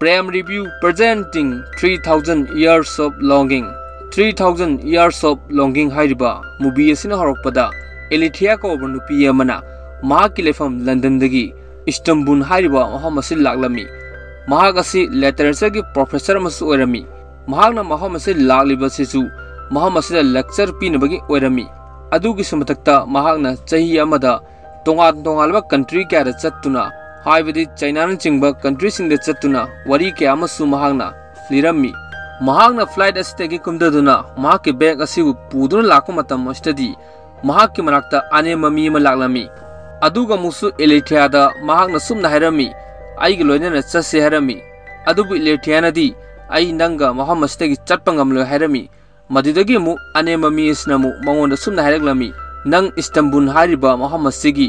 Prem review presenting three thousand years of longing three thousand years of longing movie एलिथिया कौब नुपी की लेफम London से लाली literature की professor होरमी लालीबू लक्चर पीनबी अगर मधक् चाह तोाब कंट्री क्या चतना हाइबदी चाइना चिंब कंट्री सिंग चतुना वरी के अमसु महागना लिरम्मी महागना फ़्लाइट अस्तेगी कुमददुना महाके बैग असिबु पुदुना लाको मतम अस्टदी महाके मनाक्ता आने ममी म लागलमी अदुगा मुसु एलेथियादा महागना सुमना हैरमी आइग लोइना चसे हैरमी अदुबु एलेथियानादी आई नंगा मोहम्मद चटपा ngamlo हैरमी मदिदगी मु आने ममी इसनमु मंगोंदा सुमना हैरगलमी नंग इस्तांबुल हारिबा मोहम्मद सिगी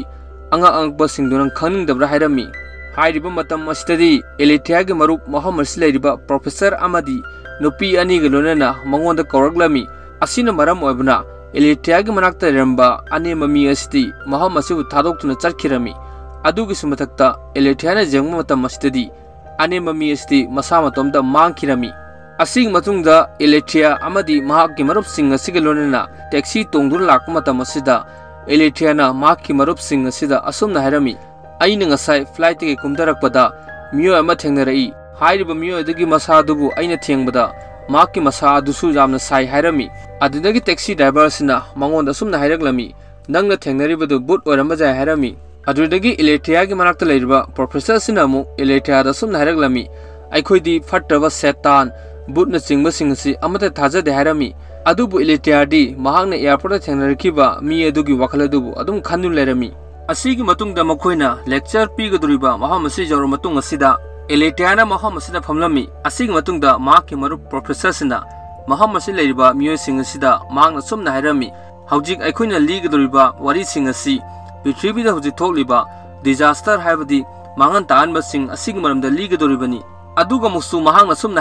oibna elithia gi manakta ramba ane mami asiti mohammed sibu thadok tuna charkhirami adugi sumatakta elithia na jengma matam asitadi ane mami asiti masa matomda mangkhirami asing matungda elithia amadi mahak gi marup sing asigi lonana taxi tongdur lakma matam asida एलेथियाना माकी मरुपसिंग असिदा असुमना हैरमी अइना ngasai flight के कुमदरकपदा मियो अमा थेंगनरई हाइरिबा मियो अदगी मसादुबु अइना थेंगबदा माकी मसा अदुसु जामना साइ हैरमी टैक्सी ड्राइवर सिना मंगोंदा सुमना हैरगलमी नंगना थेंगनरिबदु बुट ओरम जाय हैरमी की प्रोफेसर सिना मु इलेथिया दा सुमना हैरगलमी अखोइदी फट्टबा सेतान बुटना चिंगबा सिंगसी अमते थाजदे हैरमी अदुबु इलेटियारदी महांगना एयरपोर्ट मी वखल अदुबु अदुम खन्नु लेरमी असिगी मतुंगदा मखोइना लेक्चर पीगदुरिबा मतुंग असिदा इलेटियाना महामसिदा फमलमी मरुप प्रोफेसर सिना महामसी लेरिबा मियो सिंग असिदा मांगना सुमना हैरमी हौजिक अखोइना लीगदुरिबा वरी हौजिक थोकलिबा डिजास्टर हाइबदी मांगन मरमदा लीगदुरिबनी सुमना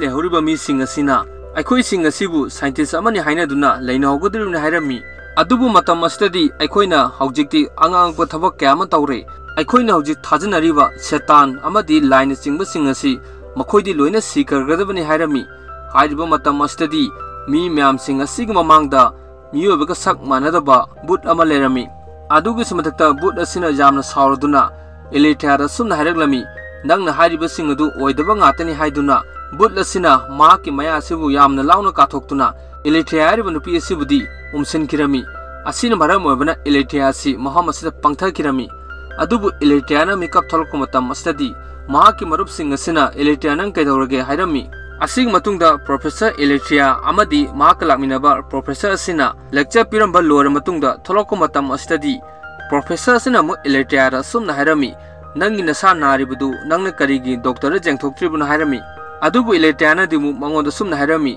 lehoriba mi sing asina akhoi sing asibu scientist amani haina duna leina hogodribna harami adubu matam astadi akhoina hawjikti angang pa thabak kyama tawre akhoina hawjik thajanariba setan amadi line chingba sing asi ꯃꯈꯣꯏꯗꯤ ꯂꯣꯏꯅ ꯁꯤꯈ꯭ꯔꯒꯗꯕꯅꯤ ꯍꯥꯏꯔꯝꯃꯤ ꯍꯥꯏꯔꯤꯕ ꯃꯇꯝ ꯑꯁꯤꯗꯗꯤ ꯃꯤ ꯃꯌꯥꯝꯁꯤꯡ ꯑꯁꯤꯒꯤ ꯃꯃꯥꯡꯗ ꯃꯤꯑꯣꯏꯕꯒ ꯁꯛ ꯃꯥꯟꯅꯗꯕ ꯕꯨꯠ ꯑꯃ ꯂꯩꯔꯝꯃꯤ ꯑꯗꯨꯒꯤꯁꯨ ꯃꯊꯛꯇ ꯕꯨꯠ ꯑꯁꯤꯅ ꯌꯥꯝꯅ ꯁꯥꯎꯔꯗꯨꯅ ꯏꯂꯤꯊꯤꯌꯥꯗ ꯁꯨꯝꯅ ꯍꯥꯏꯔꯛꯂꯝꯃꯤ ꯅꯪꯅ ꯍꯥꯏꯔꯤꯕꯁꯤꯡ ꯑꯗꯨ ꯑꯣꯏꯗꯕ ꯉꯥꯛꯇꯅꯤ ꯍꯥꯏꯗꯨꯅ ꯕꯨꯠ ꯑꯁꯤꯅ ꯃꯍꯥꯛꯀꯤ ꯃꯌꯥ ꯑꯁꯤꯕꯨ ꯌꯥꯝꯅ ꯂꯥꯎꯅ ꯀꯥꯊꯣꯛꯇꯨꯅ ꯏꯂꯤꯊꯤꯌꯥ ꯍꯥꯏꯔꯤꯕ ꯅꯨꯄꯤ ꯑꯁꯤꯕꯨꯗꯤ ꯎꯝꯁꯤꯟꯈꯤꯔꯝꯃꯤ ꯑꯁꯤꯅ ꯃꯔꯝ ꯑꯣꯏꯕꯅ ꯏꯂꯤꯊꯤꯌꯥ ꯑꯁꯤ ꯃꯐꯝ ꯑꯁꯤꯗ ꯄꯪꯊꯈꯤꯔꯝꯃꯤ ꯑꯗꯨꯕꯨ ꯏꯂꯤꯊꯤꯌꯥꯅ ꯃꯤꯀꯞ ꯊꯣꯛꯂꯛꯄ ꯃꯇꯝ ꯑꯁꯤꯗꯗꯤ ꯃꯍꯥꯛꯀꯤ ꯃꯔꯨꯞꯁꯤꯡ ꯑꯁꯤꯅ ꯏꯂꯦꯛꯇ꯭ꯔꯤꯌꯥ ꯅꯪ ꯀꯩꯗꯧꯔꯒꯦ ꯍꯥꯏꯔꯝꯃꯤ ꯑꯁꯤꯒꯤ ꯃꯇꯨꯡꯗ ꯄ꯭ꯔꯣꯐꯦꯁꯔ ꯏꯂꯦꯛꯇ꯭ꯔꯤꯌꯥ ꯑꯃꯗꯤ ꯃꯍꯥꯛꯀ ꯂꯥꯛꯃꯤꯟꯅꯕ ꯄ꯭ꯔꯣꯐꯦꯁꯔ ꯑꯁꯤꯅ ꯂꯦꯛꯆꯔ ꯄꯤꯔꯝꯕ ꯂꯣꯏꯔ ꯃꯇꯨꯡꯗ ꯊꯣꯛꯂꯛꯄ ꯃꯇꯝ ꯑꯁꯤꯗꯗꯤ ꯄ꯭ꯔꯣꯐꯦꯁꯔ ꯑꯁꯤꯅ ꯑꯃꯨꯛ ꯏꯂꯦꯛꯇ꯭ꯔꯤꯌꯥꯗ ꯁꯨꯝꯅ ꯍꯥꯏꯔꯝꯃꯤ ꯅꯪꯒꯤ ꯅꯁꯥ ꯅꯥꯔꯤꯕꯗꯨ ꯅꯪꯅ ꯀꯔꯤꯒꯤ ꯗꯣꯛꯇꯔꯗ ꯌꯦꯡꯊꯣꯛꯇ꯭ꯔꯤꯕꯅꯣ ꯍꯥꯏꯔꯝꯃꯤ ꯑꯗꯨꯕꯨ ꯏꯂꯦꯛꯇ꯭ꯔꯤꯌꯥꯅꯗꯤ ꯑꯃꯨꯛ ꯃꯉꯣꯟꯗ ꯁꯨꯝꯅ ꯍꯥꯏꯔꯝꯃꯤ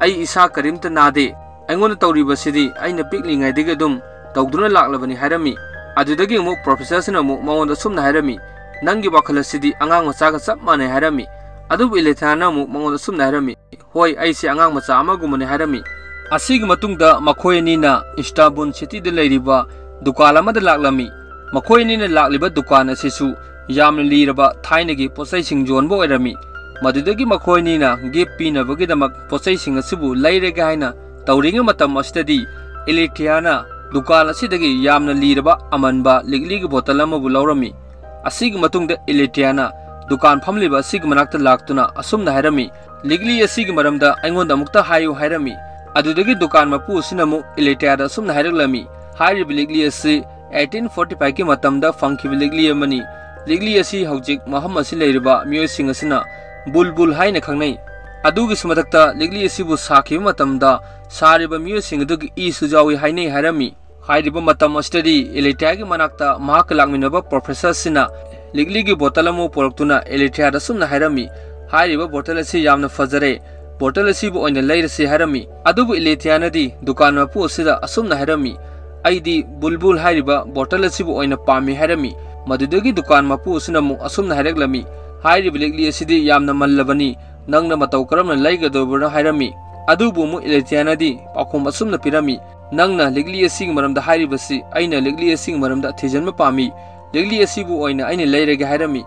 ꯑꯩ ꯏꯁꯥ ꯀꯔꯤꯝꯇ ꯅꯥꯗꯦ ꯑꯩꯉꯣꯟꯗ ꯇꯧꯔꯤꯕꯁꯤꯗꯤ ꯑꯩꯅ ꯄꯤꯛꯂꯤꯉꯩꯗꯒꯤ ꯑꯗꯨꯝ ꯇꯧꯗꯨꯅ ꯂꯥꯛꯂꯕꯅꯤ ꯍꯥꯏꯔꯝꯃꯤ ꯑꯗꯨꯗꯒꯤ ꯑꯃꯨꯛ ꯄ꯭ꯔꯣꯐꯦꯁꯔꯁꯤꯅ ꯑꯃꯨꯛ ꯃꯉꯣꯟꯗ ꯁꯨꯝꯅ ꯍꯥꯏꯔꯝꯃꯤ नंगल वाखल सिदी अंगांग मचा का सब माने हरमी अदुब इलेथाना मु मंगोद सुमना हरमी सिटी दे दुकान लाई लाक्लमी मखोयनीना दुकान असिसु यामन लीरबा थाइनगी पोसै सिंग जोनबो ओइरमी मदुदगी गिफ्ट पीनबगी दमक पोसै सिंग इलेथियाना दुकान असिदगी यामन लीरबा बोतल लौरमी ꯑꯁꯤꯒꯤ ꯃꯇꯨꯡꯗ ꯏꯂꯦꯇꯤꯌꯥꯅ ꯗꯨꯀꯥꯟ ꯐꯝꯂꯤꯕ ꯑꯁꯤꯒꯤ ꯃꯅꯥꯛꯇ ꯂꯥꯛꯇꯨꯅ ꯑꯁꯨꯝꯅ ꯍꯥꯏꯔꯝꯃꯤ ꯂꯤꯒꯂꯤ ꯑꯁꯤꯒꯤ ꯃꯔꯝꯗ ꯑꯩꯉꯣꯟꯗ ꯑꯃꯨꯛꯇ ꯍꯥꯏꯌꯨ ꯍꯥꯏꯔꯝꯃꯤ ꯑꯗꯨꯗꯒꯤ ꯗꯨꯀꯥꯟ ꯃꯄꯨ ꯑꯁꯤꯅ ꯑꯃꯨꯛ ꯏꯂꯦꯇꯤꯌꯥꯗ ꯑꯁꯨꯝꯅ ꯍꯥꯏꯔꯛꯂꯝꯃꯤ ꯍꯥꯏꯔꯤꯕ ꯂꯤꯒꯂꯤ ꯑꯁꯤ 1845ꯒꯤ ꯃꯇꯝꯗ ꯐꯪꯈꯤꯕ ꯂꯤꯒꯂꯤ ꯑꯃꯅꯤ ꯂꯤꯒꯂꯤ ꯑꯁꯤ ꯍꯧꯖꯤꯛ ꯃꯐꯝ ꯑꯁꯤ ꯂꯩꯔꯤꯕ ꯃꯤꯑꯣꯏꯁꯤꯡ ꯑꯁꯤꯅ ꯕꯨꯜꯕꯨꯜ ꯍꯥꯏꯅ ꯈꯪꯅꯩ ꯑꯗꯨꯒꯤꯁꯨ ꯃꯊꯛꯇ ꯂꯤꯒꯂꯤ ꯑꯁꯤꯕꯨ ꯁꯥꯈꯤꯕ ꯃꯇꯝꯗ ꯁꯥꯔꯤꯕ ꯃꯤꯑꯣꯏꯁꯤꯡ ꯑꯗꯨꯒꯤ ꯏꯁꯨ ꯌꯥꯎꯏ ꯍꯥꯏꯅꯩ ꯍꯥꯏꯔꯝꯃꯤ ꯍꯥꯏꯔꯤꯕ ꯃꯇꯝ ꯑꯁꯤꯗꯗꯤ ꯑꯦꯂꯤꯇ꯭ꯔꯤꯌꯥꯒꯤ ꯃꯅꯥꯛꯇ ꯃꯍꯥꯛꯀ ꯂꯥꯛꯃꯤꯟꯅꯕ ꯄ꯭ꯔꯣꯐꯦꯁꯔꯁꯤꯅ ꯂꯤꯛꯂꯤꯒꯤ ꯕꯣꯇꯜ ꯑꯃ ꯄꯨꯔꯛꯇꯨꯅ ꯑꯦꯂꯤꯇ꯭ꯔꯤꯌꯥꯗ ꯁꯨꯝꯅ ꯍꯥꯏꯔꯝꯃꯤ ꯍꯥꯏꯔꯤꯕ ꯕꯣꯇꯜ ꯑꯁꯤ ꯌꯥꯝꯅ ꯐꯖꯔꯦ ꯕꯣꯇꯜ ꯑꯁꯤꯕꯨ ꯑꯣꯏꯅ ꯂꯩꯔꯁꯤ ꯍꯥꯏꯔꯝꯃꯤ ꯑꯗꯨꯕꯨ ꯑꯦꯂꯤꯇ꯭ꯔꯤꯌꯥꯅꯗꯤ ꯗꯨꯀꯥꯟ ꯃꯄꯨ ꯑꯁꯤꯗ ꯑꯁꯨꯝꯅ ꯍꯥꯏꯔꯝꯃꯤ ꯑꯩꯗꯤ ꯕꯨꯜꯕꯨꯜ ꯍꯥꯏꯔꯤꯕ ꯕꯣꯇꯜ ꯑꯁꯤꯕꯨ ꯑꯣꯏꯅ ꯄꯥꯝꯃꯤ ꯍꯥꯏꯔꯝꯃꯤ ꯃꯗꯨꯗꯒꯤ ꯗꯨꯀꯥꯟ ꯃꯄꯨ ꯑꯁꯤꯅ ꯑꯃꯨꯛ ꯑꯁꯨꯝꯅ ꯍꯥꯏꯔꯛꯂꯝꯃꯤ ꯍꯥꯏꯔꯤꯕ ꯂꯤꯛꯂꯤ ꯑꯁꯤꯗꯤ ꯌꯥꯝꯅ ꯃꯜꯂꯕꯅꯤ ꯅꯪꯅ ꯃꯇꯧ ꯀꯔꯝꯅ ꯂꯩꯒꯗꯧꯕꯅꯣ ꯍꯥꯏꯔꯝꯃꯤ ꯑꯗꯨꯕꯨ ꯑꯃꯨꯛ ꯑꯦꯂꯤꯇ꯭ꯔꯤꯌꯥꯅꯗꯤ ꯄꯥꯎꯈꯨꯝ ꯑꯁꯨꯝꯅ ꯄꯤꯔꯝꯃꯤ नंगना लिगली असिग मरमदा हाइरिबसि अइना लिगली असिग मरमदा थिजन्म पामी लिगली असिबु ओइना अइना लैरगे हाइरमी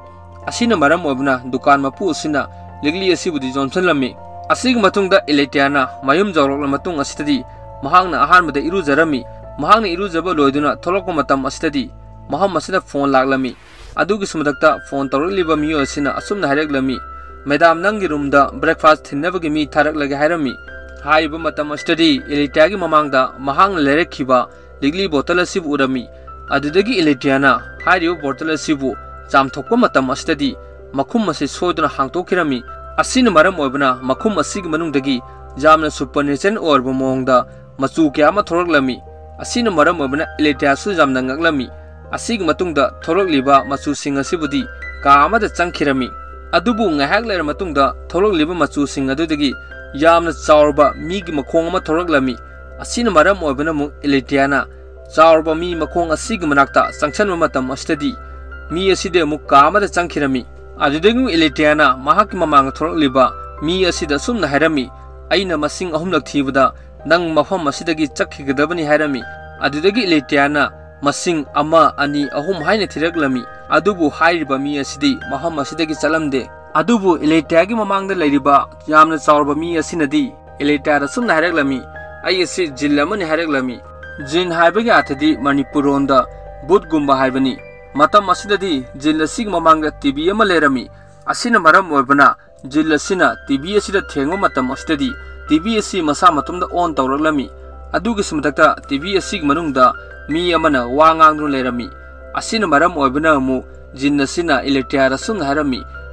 असिना मरम ओबना दुकान मपु असिना लिगली असिबुदि जॉनसन लम्मी असिग मतुंगदा इलेटियाना मयुम जौरकला मतुंग असितदी महांगना अहानमदा इरुजरमी महांगना इरुजबा लोइदुना थोलकपा मतम असितदी phone laklami adugi sumdakta phone tawrliba miyo asina asumna haireklami madam nangi roomda breakfast thinnabagi mi tharaklagi hairami haiba matam study elitagi mamangda mahang lerekhiba ligli bottle asibu urami adudagi elitiana hairio bottle asibu chamthokpa matam study makhum ase soduna hangtokirami asina maram oibna makhum asigi manungdagi jamna supernatural orba mongda machu kya ma thoraklami asina maram oibna elitia su jamna ngaklami ꯑꯁꯤꯒꯤ ꯃꯇꯨꯡꯗ ꯊꯣꯛꯂꯛꯂꯤꯕ ꯃꯆꯨꯁꯤꯡ ꯑꯁꯤꯕꯨꯗꯤ ꯀꯥ ꯑꯃꯗ ꯆꯪꯈꯤꯔꯝꯃꯤ ꯑꯗꯨꯕꯨ ꯉꯥꯏꯍꯥꯛ ꯂꯩꯔ ꯃꯇꯨꯡꯗ ꯊꯣꯛꯂꯛꯂꯤꯕ ꯃꯆꯨꯁꯤꯡ ꯑꯗꯨꯗꯒꯤ ꯌꯥꯝꯅ ꯆꯥꯎꯔꯕ ꯃꯤꯒꯤ ꯃꯈꯣꯡ ꯑꯃ ꯊꯣꯛꯂꯛꯂꯝꯃꯤ ꯑꯁꯤꯅ ꯃꯔꯝ ꯑꯣꯏꯕꯅ ꯑꯃꯨꯛ ꯏꯂꯤꯇꯤꯌꯥꯅ ꯆꯥꯎꯔꯕ ꯃꯤ ꯃꯈꯣꯡ ꯑꯁꯤꯒꯤ ꯃꯅꯥꯛꯇ ꯆꯪꯁꯟꯕ ꯃꯇꯝ ꯑꯁꯤꯗꯗꯤ ꯃꯤ ꯑꯁꯤꯗꯤ ꯑꯃꯨꯛ ꯀꯥ ꯑꯃꯗ ꯆꯪꯈꯤꯔꯝꯃꯤ ꯑꯗꯨꯗꯒꯤ ꯏꯂꯤꯇꯤꯌꯥꯅ ꯃꯍꯥꯛꯀꯤ ꯃꯃꯥꯡꯗ ꯊꯣꯛꯂꯛꯂꯤꯕ ꯃꯤ ꯑꯁꯤꯗ ꯑꯁꯨꯝꯅ ꯍꯥꯏꯔꯝꯃꯤ ꯑꯩꯅ ꯃꯁꯤꯡ ꯑꯍꯨꯝꯂꯛ ꯊꯤꯕꯗ ꯅꯪ ꯃꯐꯝ ꯑꯁꯤꯗꯒꯤ ꯆꯠꯈꯤꯒꯗꯕꯅꯤ ꯍꯥꯏꯔꯝꯃꯤ ꯑꯗꯨꯗꯒꯤ ꯏꯂꯤꯇꯤꯌꯥꯅ masing ama ani ahum haina thiraklami adubu hairiba mi asidi maham asidagi chalamde jil asig mamangda tv ama lerami asina maram oibana jil asina tv asida thengo matam asidadi tv asi masa matumda on tawraklami adugi simdakta tv asig manungda mi amana wa ngang lerami asina maram oibna mu jin asina iletia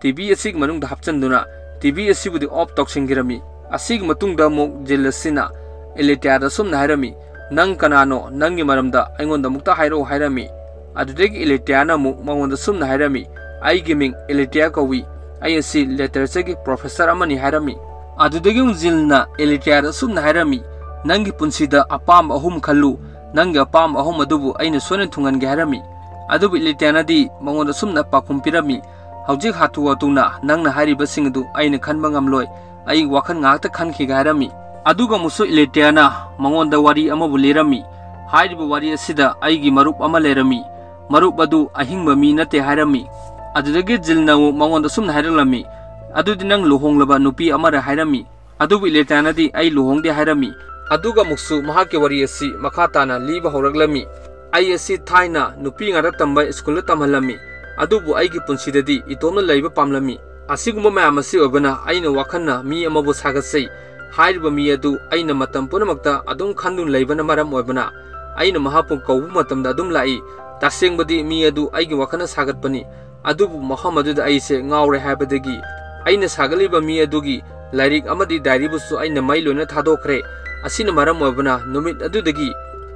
tibi asig manung da hapsan duna tibi asibu di op toksing girami asig matung da muk jilasina elitia da sumna hairami nang kanano nangi maramda aingonda mukta hairo hairami adudegi elitia na muk mangonda sumna hairami ai giming nangga pam ahom adubu aina sonen tungan gaharami adubu ilitiana di mangon sumna pakumpirami. pakum haujik hatu watu nangna hari basing adu aina kan bangam loi wakan ngakta kan ki gaharami aduga musu ilitiana mangon da wari ama bu lerami hari bu wari asida marup ama marup badu ahing mami nate te hairami adudagi jilna wu mangon asum na hairalami adu dinang luhong laba nupi ama ra hairami adubu ilitiana di ai luhong di hairami adu ahingba mi nate harami adudagi jilnawu mangonda sumna hairalami adudi nang luhonglaba nupi amara hairami adubu iletanadi ai luhongde hairami aduga muksu mahake wari asi makhatana liba horaglami ai asi thaina nupi ngara tamba school tamhalami adubu aigi punsidadi itomna leiba pamlami asigumba mayam asi obana aina wakhanna mi amabu sagasai hairiba mi adu aina matam punamakta adum khandun leibana maram obana aina mahapu kawbu matamda adum lai tasengbadi mi adu aigi wakhana sagatpani ꯑꯗꯨꯕꯨ ꯃꯐꯝ ꯑꯗꯨꯗ ꯑꯩꯁꯦ ꯉꯥꯎꯔꯦ ꯍꯥꯏꯕꯗꯒꯤ ꯑꯩꯅ ꯁꯥꯒꯠꯂꯤꯕ ꯃꯤ ꯑꯗꯨꯒꯤ ꯂꯥꯏꯔꯤꯛ ꯑꯃꯗꯤ ꯗꯥꯏꯔꯤꯕꯨꯁꯨ ꯑꯩꯅ ꯃꯩ ꯂꯣꯏꯅ ꯊꯥꯗꯣꯛꯈ꯭ꯔꯦ ꯑꯁꯤꯅ ꯃꯔꯝ ꯑꯣꯏꯕꯅ ꯅꯨꯃꯤꯠ ꯑꯗꯨꯗꯒꯤ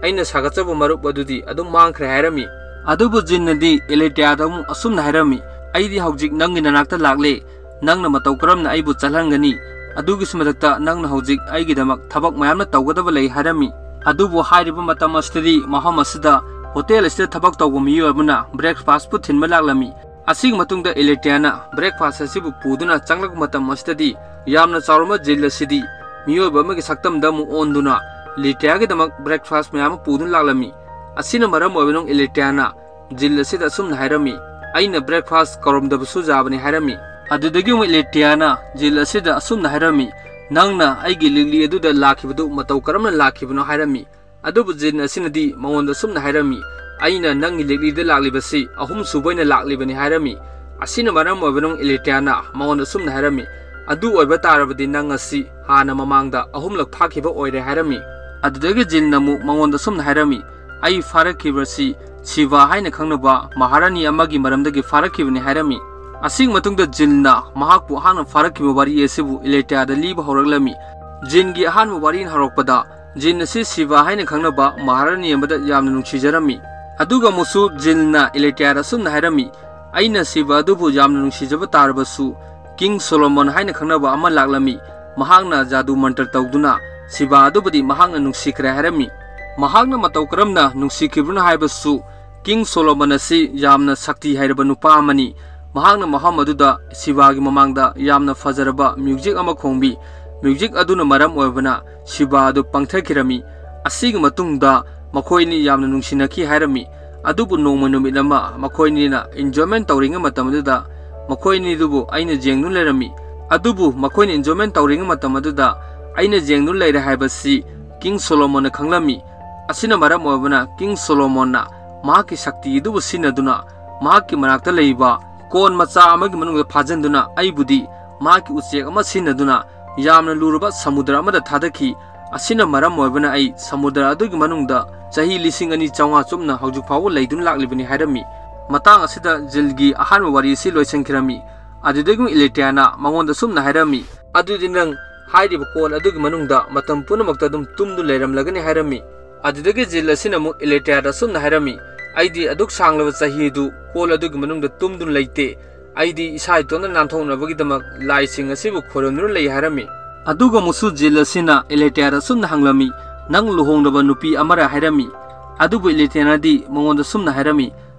ꯑꯩꯅ ꯁꯥꯒꯠꯆꯕ ꯃꯔꯨꯞ ꯑꯗꯨꯗꯤ ꯑꯗꯨꯝ ꯃꯥꯡꯈ꯭ꯔꯦ ꯍꯥꯏꯔꯝꯃꯤ ꯑꯗꯨꯕꯨ ꯖꯤꯟꯅꯗꯤ ꯑꯦꯂꯦꯇꯤꯌꯥꯗ ꯑꯃꯨꯛ ꯑꯁꯨꯝꯅ ꯍꯥꯏꯔꯝꯃꯤ ꯑꯩꯗꯤ ꯍꯧꯖꯤꯛ ꯅꯪꯒꯤ ꯅꯅꯥꯛꯇ ꯂꯥꯛꯂꯦ ꯅꯪꯅ ꯃꯇꯧ ꯀꯔꯝꯅ ꯑꯩꯕꯨ ꯆꯠꯍꯟꯒꯅꯤ ꯑꯗꯨꯒꯤꯁꯨ ꯃꯊꯛꯇ ꯅꯪꯅ ꯍꯧꯖꯤꯛ ꯑꯩꯒꯤꯗꯃꯛ ꯊꯕꯛ ꯃꯌꯥꯝꯅ ꯇꯧꯒꯗꯕ ꯂꯩ ꯍꯥꯏꯔꯝꯃꯤ ꯑꯗꯨꯕꯨ ꯍꯥꯏꯔꯤꯕ ꯃꯇꯝ ꯑꯁꯤꯗꯗꯤ ꯃꯐꯝ ꯑꯁꯤꯗ ꯍꯣꯇꯦꯜ ꯑꯁꯤꯗ ꯊꯕꯛ ꯇꯧꯕ ꯃꯤꯑꯣꯏ ꯑꯃꯅ ꯕ꯭ꯔꯦꯛꯐꯥꯁꯄꯨ ꯊꯤꯟꯕ ꯂꯥꯛꯂꯝꯃꯤ asing matungda eletiana breakfast asibu puduna changlak matam mastadi yamna chaurma jil asidi miyo bama ki saktam damu onduna litia ge damak breakfast mayam pudun laglami asina maram obinong eletiana jil asida sum hairami aina breakfast karom da busu jabani hairami adudagi mu eletiana jil asida sum hairami nangna aigi ligli aduda lakhibudu matau karamna lakhibno hairami adubu jin asinadi mamonda sum hairami ꯑꯩꯅ ꯅꯪꯒꯤ ꯂꯤꯛꯂꯤꯗ ꯂꯥꯛꯂꯤꯕꯁꯤ ꯑꯍꯨꯝ ꯁꯨꯕ ꯑꯣꯏꯅ ꯂꯥꯛꯂꯤꯕꯅꯤ ꯍꯥꯏꯔꯝꯃꯤ ꯑꯁꯤꯅ ꯃꯔꯝ ꯑꯣꯏꯕꯅ ꯏꯂꯤꯇꯤꯌꯥꯅ ꯃꯉꯣꯟꯗ ꯁꯨꯝꯅ ꯍꯥꯏꯔꯝꯃꯤ ꯑꯗꯨ ꯑꯣꯏꯕ ꯇꯥꯔꯕꯗꯤ ꯅꯪ ꯑꯁꯤ ꯍꯥꯟꯅ ꯃꯃꯥꯡꯗ ꯑꯍꯨꯝꯂꯛ ꯐꯥꯈꯤꯕ ꯑꯣꯏꯔꯦ ꯍꯥꯏꯔꯝꯃꯤ ꯑꯗꯨꯗꯒꯤ ꯖꯤꯟꯅ ꯑꯃꯨꯛ ꯃꯉꯣꯟꯗ ꯁꯨꯝꯅ ꯍꯥꯏꯔꯝꯃꯤ ꯑꯩ ꯐꯥꯔꯛꯈꯤꯕꯁꯤ ꯁꯤꯕꯥ ꯍꯥꯏꯅ ꯈꯪꯅꯕ ꯃꯍꯥꯔꯥꯅꯤ ꯑꯃꯒꯤ ꯃꯔꯝꯗꯒꯤ ꯐꯥꯔꯛꯈꯤꯕꯅꯤ ꯍꯥꯏꯔꯝꯃꯤ ꯑꯁꯤꯒꯤ ꯃꯇꯨꯡꯗ ꯖꯤꯟꯅ ꯃꯍꯥꯛꯄꯨ ꯑꯍꯥꯟꯕ ꯐꯥꯔꯛꯈꯤꯕ ꯋꯥꯔꯤ ꯑꯁꯤꯕꯨ ꯏꯂꯦꯇꯤꯌꯥꯗ ꯂꯤꯕ ꯍꯧꯔꯛꯂꯝꯃꯤ ꯖꯤꯟꯒꯤ ꯑꯍꯥꯟꯕ ꯋꯥꯔꯤꯅ ꯍꯧꯔꯛꯄꯗ ꯖꯤꯟ ꯑꯁꯤ ꯁꯤꯕꯥ ꯍꯥꯏꯅ ꯈꯪꯅꯕ ꯃꯍꯥꯔꯥꯅꯤ ꯑꯃꯗ ꯌꯥꯝꯅ ꯅꯨꯡꯁꯤꯖꯔꯝꯃꯤ ꯑꯗꯨꯒ ꯑꯃꯨꯛꯁꯨ ꯖꯤꯟꯅ ꯏꯂꯦꯇꯤꯌꯥꯗ ꯑꯁꯨꯝꯅ ꯍꯥꯏꯔꯝꯃꯤ ꯑꯩꯅ ꯁꯤꯕ ꯑꯗꯨꯕꯨ ꯌꯥꯝꯅ ꯅꯨꯡꯁꯤꯖꯕ ꯇꯥꯔꯕꯁꯨ king solomon asi yamna sakti hairaba nupa amani mahakna mahamadudha sibagi mamangda yamna fajaraba music ama khongbi music aduna maram oibana siba adu pangthakirami asigi matungda makoini yamna nungsinaki hairami adubu nongma numit ama makoini na enjoyment tawringa matamadudha ꯃꯈꯣꯏꯅꯤ ꯑꯗꯨꯕꯨ ꯑꯩꯅ ꯖꯦꯡꯗꯨꯅ ꯂꯩꯔꯝꯃꯤ ꯑꯗꯨꯕꯨ ꯃꯈꯣꯏꯅ enjoyment ꯇꯧꯔꯤꯉꯩ ꯃꯇꯝ ꯑꯗꯨꯗ ꯑꯩꯅ ꯖꯦꯡꯗꯨꯅ ꯂꯩꯔꯦ ꯍꯥꯏꯕꯁꯤ ꯀꯤꯡ ꯁꯣꯂꯣꯃꯣꯟꯅ ꯈꯪꯂꯝꯃꯤ ꯑꯁꯤꯅ ꯃꯔꯝ ꯑꯣꯏꯕꯅ ꯀꯤꯡ ꯁꯣꯂꯣꯃꯣꯟꯅ ꯃꯍꯥꯛꯀꯤ ꯁꯛꯇꯤ ꯑꯗꯨꯕꯨ ꯁꯤꯖꯤꯟꯅꯗꯨꯅ ꯃꯍꯥꯛꯀꯤ ꯃꯅꯥꯛꯇ ꯂꯩꯕ ꯀꯣꯟ ꯃꯆꯥ ꯑꯃꯒꯤ ꯃꯅꯨꯡꯗ ꯐꯥꯖꯤꯟꯗꯨꯅ ꯑꯩꯕꯨꯗꯤ ꯃꯍꯥꯛꯀꯤ ꯎꯆꯦꯛ ꯑꯃ ꯁꯤꯖꯤꯟꯅꯗꯨꯅ ꯌꯥꯝꯅ ꯂꯨꯔꯕ ꯁꯃꯨꯗ꯭ꯔ ꯑꯃꯗ ꯊꯥꯗꯈꯤ ꯑꯁꯤꯅ ꯃꯔꯝ ꯑꯣꯏꯕꯅ ꯑꯩ ꯁꯃꯨꯗ꯭ꯔ ꯑꯗꯨꯒꯤ ꯃꯅꯨꯡꯗ ꯆꯍꯤ ꯂꯤꯁꯤꯡ ꯑꯅꯤ ꯆꯥꯝꯃꯉꯥ ꯆꯨꯞꯅ ꯍꯧꯖꯤꯛ ꯐꯥꯎꯕ ꯂꯩꯗꯨꯅ ꯂꯥꯛꯂꯤꯕꯅꯤ ꯍꯥꯏꯔꯝꯃꯤ ꯃꯇꯥꯡ ꯑꯁꯤꯗ ꯖꯤꯜꯒꯤ ꯑꯍꯥꯟꯕ ꯋꯥꯔꯤ ꯑꯁꯤ ꯂꯣꯏꯁꯤꯟꯈꯤꯔꯝꯃꯤ ꯑꯗꯨꯗꯒꯤ ꯏꯂꯦꯇꯤꯌꯥꯅ ꯃꯉꯣꯟꯗ ꯁꯨꯝꯅ ꯍꯥꯏꯔꯝꯃꯤ ꯑꯗꯨꯗꯤ ꯅꯪ ꯍꯥꯏꯔꯤꯕ ꯀꯣꯜ ꯑꯗꯨꯒꯤ ꯃꯅꯨꯡꯗ ꯃꯇꯝ ꯄꯨꯝꯅꯃꯛꯇ ꯑꯗꯨꯝ ꯇꯨꯝꯗꯨ ꯂꯩꯔꯝꯂꯒꯅꯤ ꯍꯥꯏꯔꯝꯃꯤ ꯑꯗꯨꯗꯒꯤ ꯖꯤꯜ ꯑꯁꯤꯅ ꯑꯃꯨꯛ ꯏꯂꯦꯇꯤꯌꯥꯗ ꯁꯨꯝꯅ ꯍꯥꯏꯔꯝꯃꯤ ꯑꯩꯗꯤ ꯑꯗꯨꯛ ꯁꯥꯡꯂꯕ ꯆꯍꯤꯗꯨ ꯀꯣꯜ ꯑꯗꯨꯒꯤ ꯃꯅꯨꯡꯗ ꯇꯨꯝꯗꯨꯅ ꯂꯩꯇꯦ ꯑꯩꯗꯤ ꯏꯁꯥ ꯏꯇꯣꯝꯇ ꯅꯥꯟꯊꯣꯛꯅꯕꯒꯤꯗꯃꯛ ꯂꯥꯏꯁꯤꯡ ꯑꯁꯤꯕꯨ ꯈꯨꯔꯨꯝꯗꯨꯅ ꯂꯩ ꯍꯥꯏꯔꯝꯃꯤ ꯑꯗꯨꯒ ꯑꯃꯨꯛꯁꯨ ꯖꯤꯜ ꯑꯁꯤꯅ ꯏꯂꯦꯇꯤꯌꯥꯗ ꯁꯨꯝꯅ ꯍꯪꯂꯝꯃꯤ ꯅꯪ ꯂꯨꯍꯣꯡꯗꯕ ꯅꯨꯄꯤ ꯑꯃꯔ ꯍꯥꯏꯔꯝꯃꯤ ꯑꯗꯨꯕꯨ ꯏꯂꯦꯇꯤꯌꯥꯅꯗꯤ ꯃꯉꯣꯟꯗ ꯁꯨꯝꯅ ꯍꯥꯏꯔꯝꯃꯤ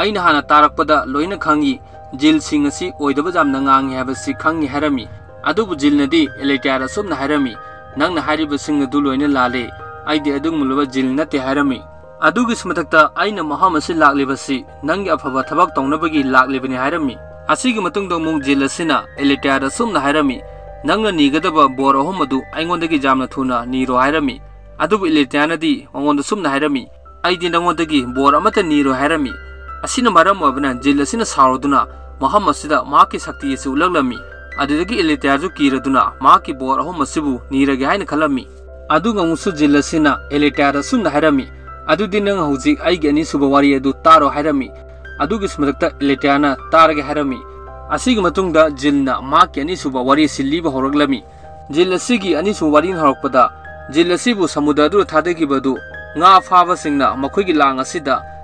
ꯑꯩꯅ ꯍꯥꯟꯅ ꯇꯥꯔꯛꯄꯗ ꯂꯣꯏꯅ ꯈꯪꯉꯤ ꯖꯤꯜꯁꯤꯡ ꯑꯁꯤ ꯑꯣꯏꯗꯕ ꯌꯥꯝꯅ ꯉꯥꯡꯉꯤ ꯍꯥꯏꯕꯁꯤ ꯈꯪꯉꯤ ꯍꯥꯏꯔꯝꯃꯤ ꯑꯗꯨꯕꯨ ꯖꯤꯜꯅꯗꯤ ꯑꯦꯂꯦꯇꯤꯌꯥꯗ ꯑꯁꯨꯝꯅ ꯍꯥꯏꯔꯝꯃꯤ ꯅꯪꯅ ꯍꯥꯏꯔꯤꯕꯁꯤꯡ ꯑꯗꯨ ꯂꯣꯏꯅ ꯂꯥꯜꯂꯦ ꯑꯩꯗꯤ ꯑꯗꯨꯒꯨꯝꯂꯕ ꯖꯤꯜ ꯅꯠꯇꯦ ꯍꯥꯏꯔꯝꯃꯤ ꯑꯗꯨꯒꯤꯁꯨ ꯃꯊꯛꯇ ꯑꯩꯅ ꯃꯐꯝ ꯑꯁꯤ ꯂꯥꯛꯂꯤꯕꯁꯤ ꯅꯪꯒꯤ ꯑꯐꯕ ꯊꯕꯛ ꯇꯧꯅꯕꯒꯤ ꯂꯥꯛꯂꯤꯕꯅꯤ ꯍꯥꯏꯔꯝꯃꯤ ꯑꯁꯤꯒꯤ ꯃꯇꯨꯡꯗ ꯑꯃꯨꯛ ꯖꯤꯜ ꯑꯁꯤꯅ ꯑꯦꯂꯦꯇꯤꯌꯥꯗ ꯑꯁꯨꯝꯅ ꯍꯥꯏꯔꯝꯃꯤ ꯅꯪꯅ ꯅꯤꯒꯗꯕ ꯕꯣꯔ ꯑꯍꯨꯝ ꯑꯗꯨ ꯑꯩꯉꯣꯟꯗꯒꯤ ꯌꯥꯝꯅ ꯊꯨꯅ ꯅꯤꯔꯣ ꯍꯥꯏꯔꯝꯃꯤ ꯑꯗꯨꯕꯨ ꯏꯂꯦꯇꯤꯌꯥꯅꯗꯤ ꯃꯉꯣꯟꯗ ꯁꯨꯝꯅ ꯍꯥꯏꯔꯝꯃꯤ ꯑꯩꯗꯤ ꯅꯪꯉꯣꯟꯗꯒꯤ ꯕꯣꯔ ꯑꯃꯠꯇ ꯅꯤꯔꯣ ꯍꯥꯏꯔꯝꯃꯤ ꯑꯁꯤꯅ ꯃꯔꯝ ꯑꯣꯏꯕꯅ ꯖꯤꯜ ꯑꯁꯤꯅ ꯁꯥꯎꯔꯗꯨꯅ ꯃꯐꯝ ꯑꯁꯤꯗ ꯃꯍꯥꯛꯀꯤ ꯁꯛꯇꯤ ꯑꯁꯤ ꯎꯠꯂꯛꯂꯝꯃꯤ ꯑꯗꯨꯗꯒꯤ ꯏꯂꯤꯇꯤꯌꯥꯔꯁꯨ ꯀꯤꯔꯗꯨꯅ ꯃꯍꯥꯛꯀꯤ ꯕꯣꯔ ꯑꯍꯨꯝ ꯑꯁꯤꯕꯨ ꯅꯤꯔꯒꯦ ꯍꯥꯏꯅ ꯈꯜꯂꯝꯃꯤ ꯑꯗꯨꯒ ꯑꯃꯨꯛꯁꯨ ꯖꯤꯜ ꯑꯁꯤꯅ ꯏꯂꯤꯇꯤꯌꯥꯔꯗ ꯑꯁꯨꯝꯅ ꯍꯥꯏꯔꯝꯃꯤ ꯑꯗꯨꯗꯤ ꯅꯪ ꯍꯧꯖꯤꯛ ꯑꯩꯒꯤ ꯑꯅꯤꯁꯨꯕ ꯋꯥꯔꯤ ꯑꯗꯨ ꯇꯥꯔꯣ ꯍꯥꯏꯔꯝꯃꯤ ꯑꯗꯨꯒꯤꯁꯨ ꯃꯊꯛꯇ ꯏꯂꯤꯇꯤꯌꯥꯔꯅ ꯇꯥꯔꯒꯦ ꯍꯥꯏꯔꯝꯃꯤ ꯑꯁꯤꯒꯤ ꯃꯇꯨꯡꯗ ꯖꯤꯜꯅ ꯃꯍꯥꯛꯀꯤ ꯑꯅꯤꯁꯨꯕ ꯋꯥꯔꯤ ꯑꯁꯤ ꯂꯤꯕ ꯍꯧꯔꯛꯂꯝꯃꯤ ꯖꯤꯜ ꯑꯁꯤꯒꯤ ꯑꯅꯤꯁꯨꯕ ꯋꯥꯔꯤ ꯍꯧꯔꯛꯄꯗ ꯖꯤꯜ ꯑꯁꯤꯕꯨ ꯁꯃꯨꯗ꯭ꯔ ꯑꯗꯨꯗ ꯊꯥꯗꯈꯤꯕꯗꯨ ꯉꯥ ꯐꯥꯕꯁꯤꯡꯅ ꯃꯈꯣꯏꯒꯤ ꯂꯥꯡ ꯑꯁꯤꯗ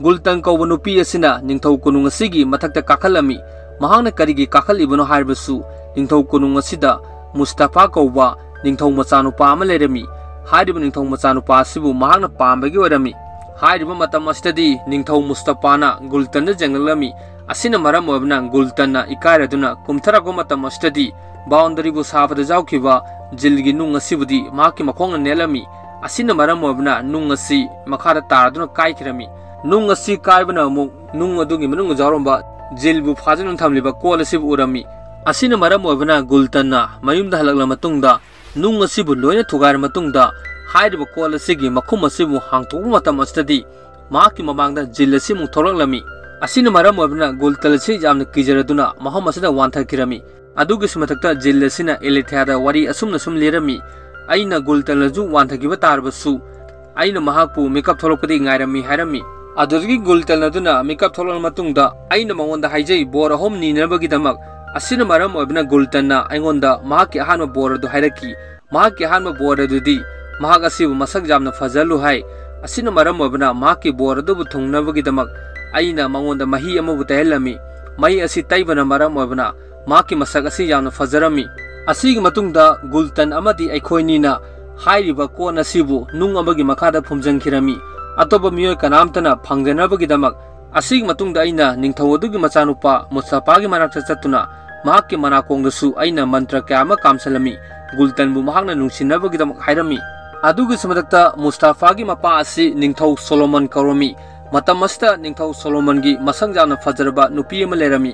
ꯒꯨꯜꯇꯟ ꯀꯧꯕ ꯅꯨꯄꯤ ꯑꯁꯤꯅ ꯅꯤꯡꯊꯧ ꯀꯣꯅꯨꯡ ꯑꯁꯤꯒꯤ ꯃꯊꯛꯇ ꯀꯥꯈꯠꯂꯝꯃꯤ ꯃꯍꯥꯛꯅ ꯀꯔꯤꯒꯤ ꯀꯥꯈꯠꯂꯤꯕꯅꯣ ꯍꯥꯏꯔꯕꯁꯨ ꯅꯤꯡꯊꯧ ꯀꯣꯅꯨꯡ ꯑꯁꯤꯗ ꯃꯨꯁꯇꯐꯥ ꯀꯧꯕ ꯅꯤꯡꯊꯧ ꯃꯆꯥꯅꯨꯄꯥ ꯑꯃ ꯂꯩꯔꯝꯃꯤ ꯍꯥꯏꯔꯤꯕ ꯅꯤꯡꯊꯧ ꯃꯆꯥꯅꯨꯄꯥ ꯑꯁꯤꯕꯨ ꯃꯍꯥꯛꯅ ꯄꯥꯝꯕꯒꯤ ꯑꯣꯏꯔꯝꯃꯤ ꯍꯥꯏꯔꯤꯕ ꯃꯇꯝ ꯑꯁꯤꯗꯗꯤ ꯅꯤꯡꯊꯧ ꯃꯨꯁꯇꯐꯥꯅ ꯒꯨꯜꯇꯟꯗ ꯖꯦꯡꯂꯛꯂꯝꯃꯤ ꯑꯁꯤꯅ ꯃꯔꯝ ꯑꯣꯏꯕꯅ ꯒꯨꯜꯇꯟꯅ ꯏꯀꯥꯏꯔꯗꯨꯅ ꯀꯨꯝꯊꯔꯛꯄ ꯃꯇꯝ ꯑꯁꯤꯗꯗꯤ ꯕꯥꯎꯟꯗꯔꯤꯕꯨ ꯁꯥꯕꯗ ꯌꯥꯎꯈꯤꯕ ꯖꯤꯜꯒꯤ ꯅꯨꯡ ꯑꯁꯤꯕꯨꯗꯤ ꯃꯍꯥꯛꯀꯤ ꯃꯈꯣꯡꯅ ꯅꯦꯠꯂꯝꯃꯤ ꯑꯁꯤꯅ ꯃꯔꯝ ꯑꯣꯏꯕꯅ ꯅꯨꯡ ꯑꯁꯤ ꯃꯈꯥꯗ ꯇꯥꯔꯗꯨꯅ ꯀꯥꯏꯈꯤꯔꯝꯃꯤ ꯅꯨꯡ ꯑꯁꯤ ꯀꯥꯏꯕꯅ ꯑꯃꯨꯛ ꯅꯨꯡ ꯑꯗꯨꯒꯤ ꯃꯅꯨꯡꯗ ꯌꯥꯎꯔꯝꯕ ꯖꯤꯜꯕꯨ ꯐꯥꯖꯤꯟꯗꯨꯅ ꯊꯝꯂꯤꯕ ꯀꯣꯜ ꯑꯁꯤꯕꯨ ꯎꯔꯝꯃꯤ ꯑꯁꯤꯅ ꯃꯔꯝ ꯑꯣꯏꯕꯅ ꯒꯨꯜꯇꯟꯅ ꯃꯌꯨꯝꯗ ꯍꯜꯂꯛꯂ ꯃꯇꯨꯡꯗ ꯅꯨꯡ ꯑꯁꯤꯕꯨ ꯂꯣꯏꯅ ꯊꯨꯒꯥꯏꯔ ꯃꯇꯨꯡꯗ ꯍꯥꯏꯔꯤꯕ ꯀꯣꯜ ꯑꯁꯤꯒꯤ ꯃꯈꯨꯝ ꯑꯁꯤꯕꯨ ꯍꯥꯡꯇꯣꯛꯄ ꯃꯇꯝ ꯑꯁꯤꯗꯗꯤ ꯃꯍꯥꯛꯀꯤ ꯃꯃꯥꯡꯗ ꯖꯤꯜ ꯑꯁꯤ ꯑꯃꯨꯛ ꯊꯣꯛꯂꯛꯂꯝꯃꯤ ꯑꯁꯤꯅ ꯃꯔꯝ ꯑꯣꯏꯕꯅ ꯒꯨꯜꯇꯟ ꯑꯁꯤ ꯌꯥꯝꯅ ꯀꯤꯖꯔꯗꯨꯅ ꯃꯐꯝ ꯑꯁꯤꯗ ꯋꯥꯟꯊꯈꯤꯔꯝꯃꯤ ꯑꯗꯨꯒꯤꯁꯨ ꯃꯊꯛꯇ ꯖꯤꯜ ꯑꯁꯤꯅ ꯑꯦꯂꯤꯊꯤꯌꯥꯗ ꯋꯥꯔꯤ ꯑꯁꯨꯝꯅ ꯁꯨꯝ ꯂꯤꯔꯝꯃꯤ ꯑꯩꯅ ꯒꯨꯜꯇꯟꯂꯁꯨ ꯋꯥꯟꯊꯈꯤꯕ ꯇꯥꯔꯕꯁꯨ ꯑꯩꯅ ꯃꯍꯥꯛꯄꯨ ꯃꯤꯀꯞ ꯊꯣꯛꯂꯛꯄꯗꯒꯤ ꯉꯥꯏꯔꯝꯃꯤ ꯍꯥꯏꯔꯝꯃꯤ ꯑꯗꯨꯗꯒꯤ ꯒꯨꯜꯇꯟ ꯑꯗꯨꯅ ꯃꯤꯀꯞ ꯊꯣꯛꯂꯛꯂ ꯃꯇꯨꯡꯗ ꯑꯩꯅ ꯃꯉꯣꯟꯗ ꯍꯥꯏꯖꯩ ꯕꯣꯔ ꯑꯍꯨꯝ ꯅꯤꯅꯕꯒꯤꯗꯃꯛ ꯑꯁꯤꯅ ꯃꯔꯝ ꯑꯣꯏꯕꯅ ꯒꯨꯜꯇꯟꯅ ꯑꯩꯉꯣꯟꯗ ꯃꯍꯥꯛꯀꯤ ꯑꯍꯥꯟꯕ ꯕꯣꯔ ꯑꯗꯨ ꯍꯥꯏꯔꯛꯈꯤ ꯃꯍꯥꯛꯀꯤ ꯑꯍꯥꯟꯕ ꯕꯣꯔ ꯑꯗꯨꯗꯤ ꯃꯍꯥꯛ ꯑꯁꯤꯕꯨ ꯃꯁꯛ ꯌꯥꯝꯅ ꯐꯖꯍꯜꯂꯨ ꯍꯥꯏ ꯑꯁꯤꯅ ꯃꯔꯝ ꯑꯣꯏꯕꯅ ꯃꯍꯥꯛꯀꯤ ꯕꯣꯔ ꯑꯗꯨꯕꯨ ꯊꯨꯡꯅꯕꯒꯤꯗꯃꯛ ꯑꯩꯅ ꯃꯉꯣꯟꯗ ꯃꯍꯤ ꯑꯃꯕꯨ ꯇꯩꯍꯜꯂꯝꯃꯤ ꯃꯍꯤ ꯑꯁꯤ ꯇꯩꯕꯅ ꯃꯔꯝ ꯑꯣꯏꯕꯅ ꯃꯍꯥꯛꯀꯤ ꯃꯁꯛ ꯑꯁꯤ ꯌꯥꯝꯅ ꯐꯖꯔꯝꯃꯤ ꯑꯁꯤꯒꯤ ꯃꯇꯨꯡꯗ ꯒꯨꯜꯇꯟ ꯑꯃꯗꯤ ꯑꯩꯈꯣꯏꯅꯤꯅ ꯍꯥꯏꯔꯤꯕ ꯀꯣꯟ ꯑꯁꯤꯕꯨ ꯅꯨꯡ ꯑꯃꯒꯤ ꯃꯈꯥꯗ ꯐꯨꯝꯖꯤꯟꯈꯤꯔꯝꯃꯤ ꯑꯇꯣꯞꯄ ꯃꯤꯑꯣꯏ ꯀꯅꯥꯝꯇꯅ ꯐꯪꯗꯅꯕꯒꯤꯗꯃꯛ ꯑꯁꯤꯒꯤ ꯃꯇꯨꯡꯗ ꯑꯩꯅ ꯅꯤꯡꯊꯧ ꯑꯗꯨꯒꯤ ꯃꯆꯥꯅꯨꯄꯥ ꯃꯨꯁꯇꯐꯥꯒꯤ ꯃꯅꯥꯛꯇ ꯆꯠꯇꯨꯅ ꯃꯍꯥꯛꯀꯤ ꯃꯅꯥꯀꯣꯡꯗꯁꯨ ꯑꯩꯅ ꯃꯟꯇ꯭ꯔ ꯀꯌꯥ ꯑꯃ ꯀꯥꯝꯁꯜꯂꯝꯃꯤ ꯒꯨꯜꯇꯟꯕꯨ ꯃꯍꯥꯛꯅ ꯅꯨꯡꯁꯤꯅꯕꯒꯤꯗꯃꯛ ꯍꯥꯏꯔꯝꯃꯤ ꯑꯗꯨꯒꯤꯁꯨ ꯃꯊꯛꯇ ꯃꯨꯁꯇꯐꯥꯒꯤ ꯃꯄꯥ ꯑꯁꯤ ꯅꯤꯡꯊꯧ ꯁꯣꯂꯣꯃꯟ ꯀꯧꯔꯝꯃꯤ ꯃꯇꯝ ꯑꯁꯤꯗ ꯅꯤꯡꯊꯧ ꯁꯣꯂꯣꯃꯟꯒꯤ ꯃꯁꯛ ꯌꯥꯝꯅ ꯐꯖꯔꯕ ꯅꯨꯄꯤ ꯑꯃ ꯂꯩꯔꯝꯃꯤ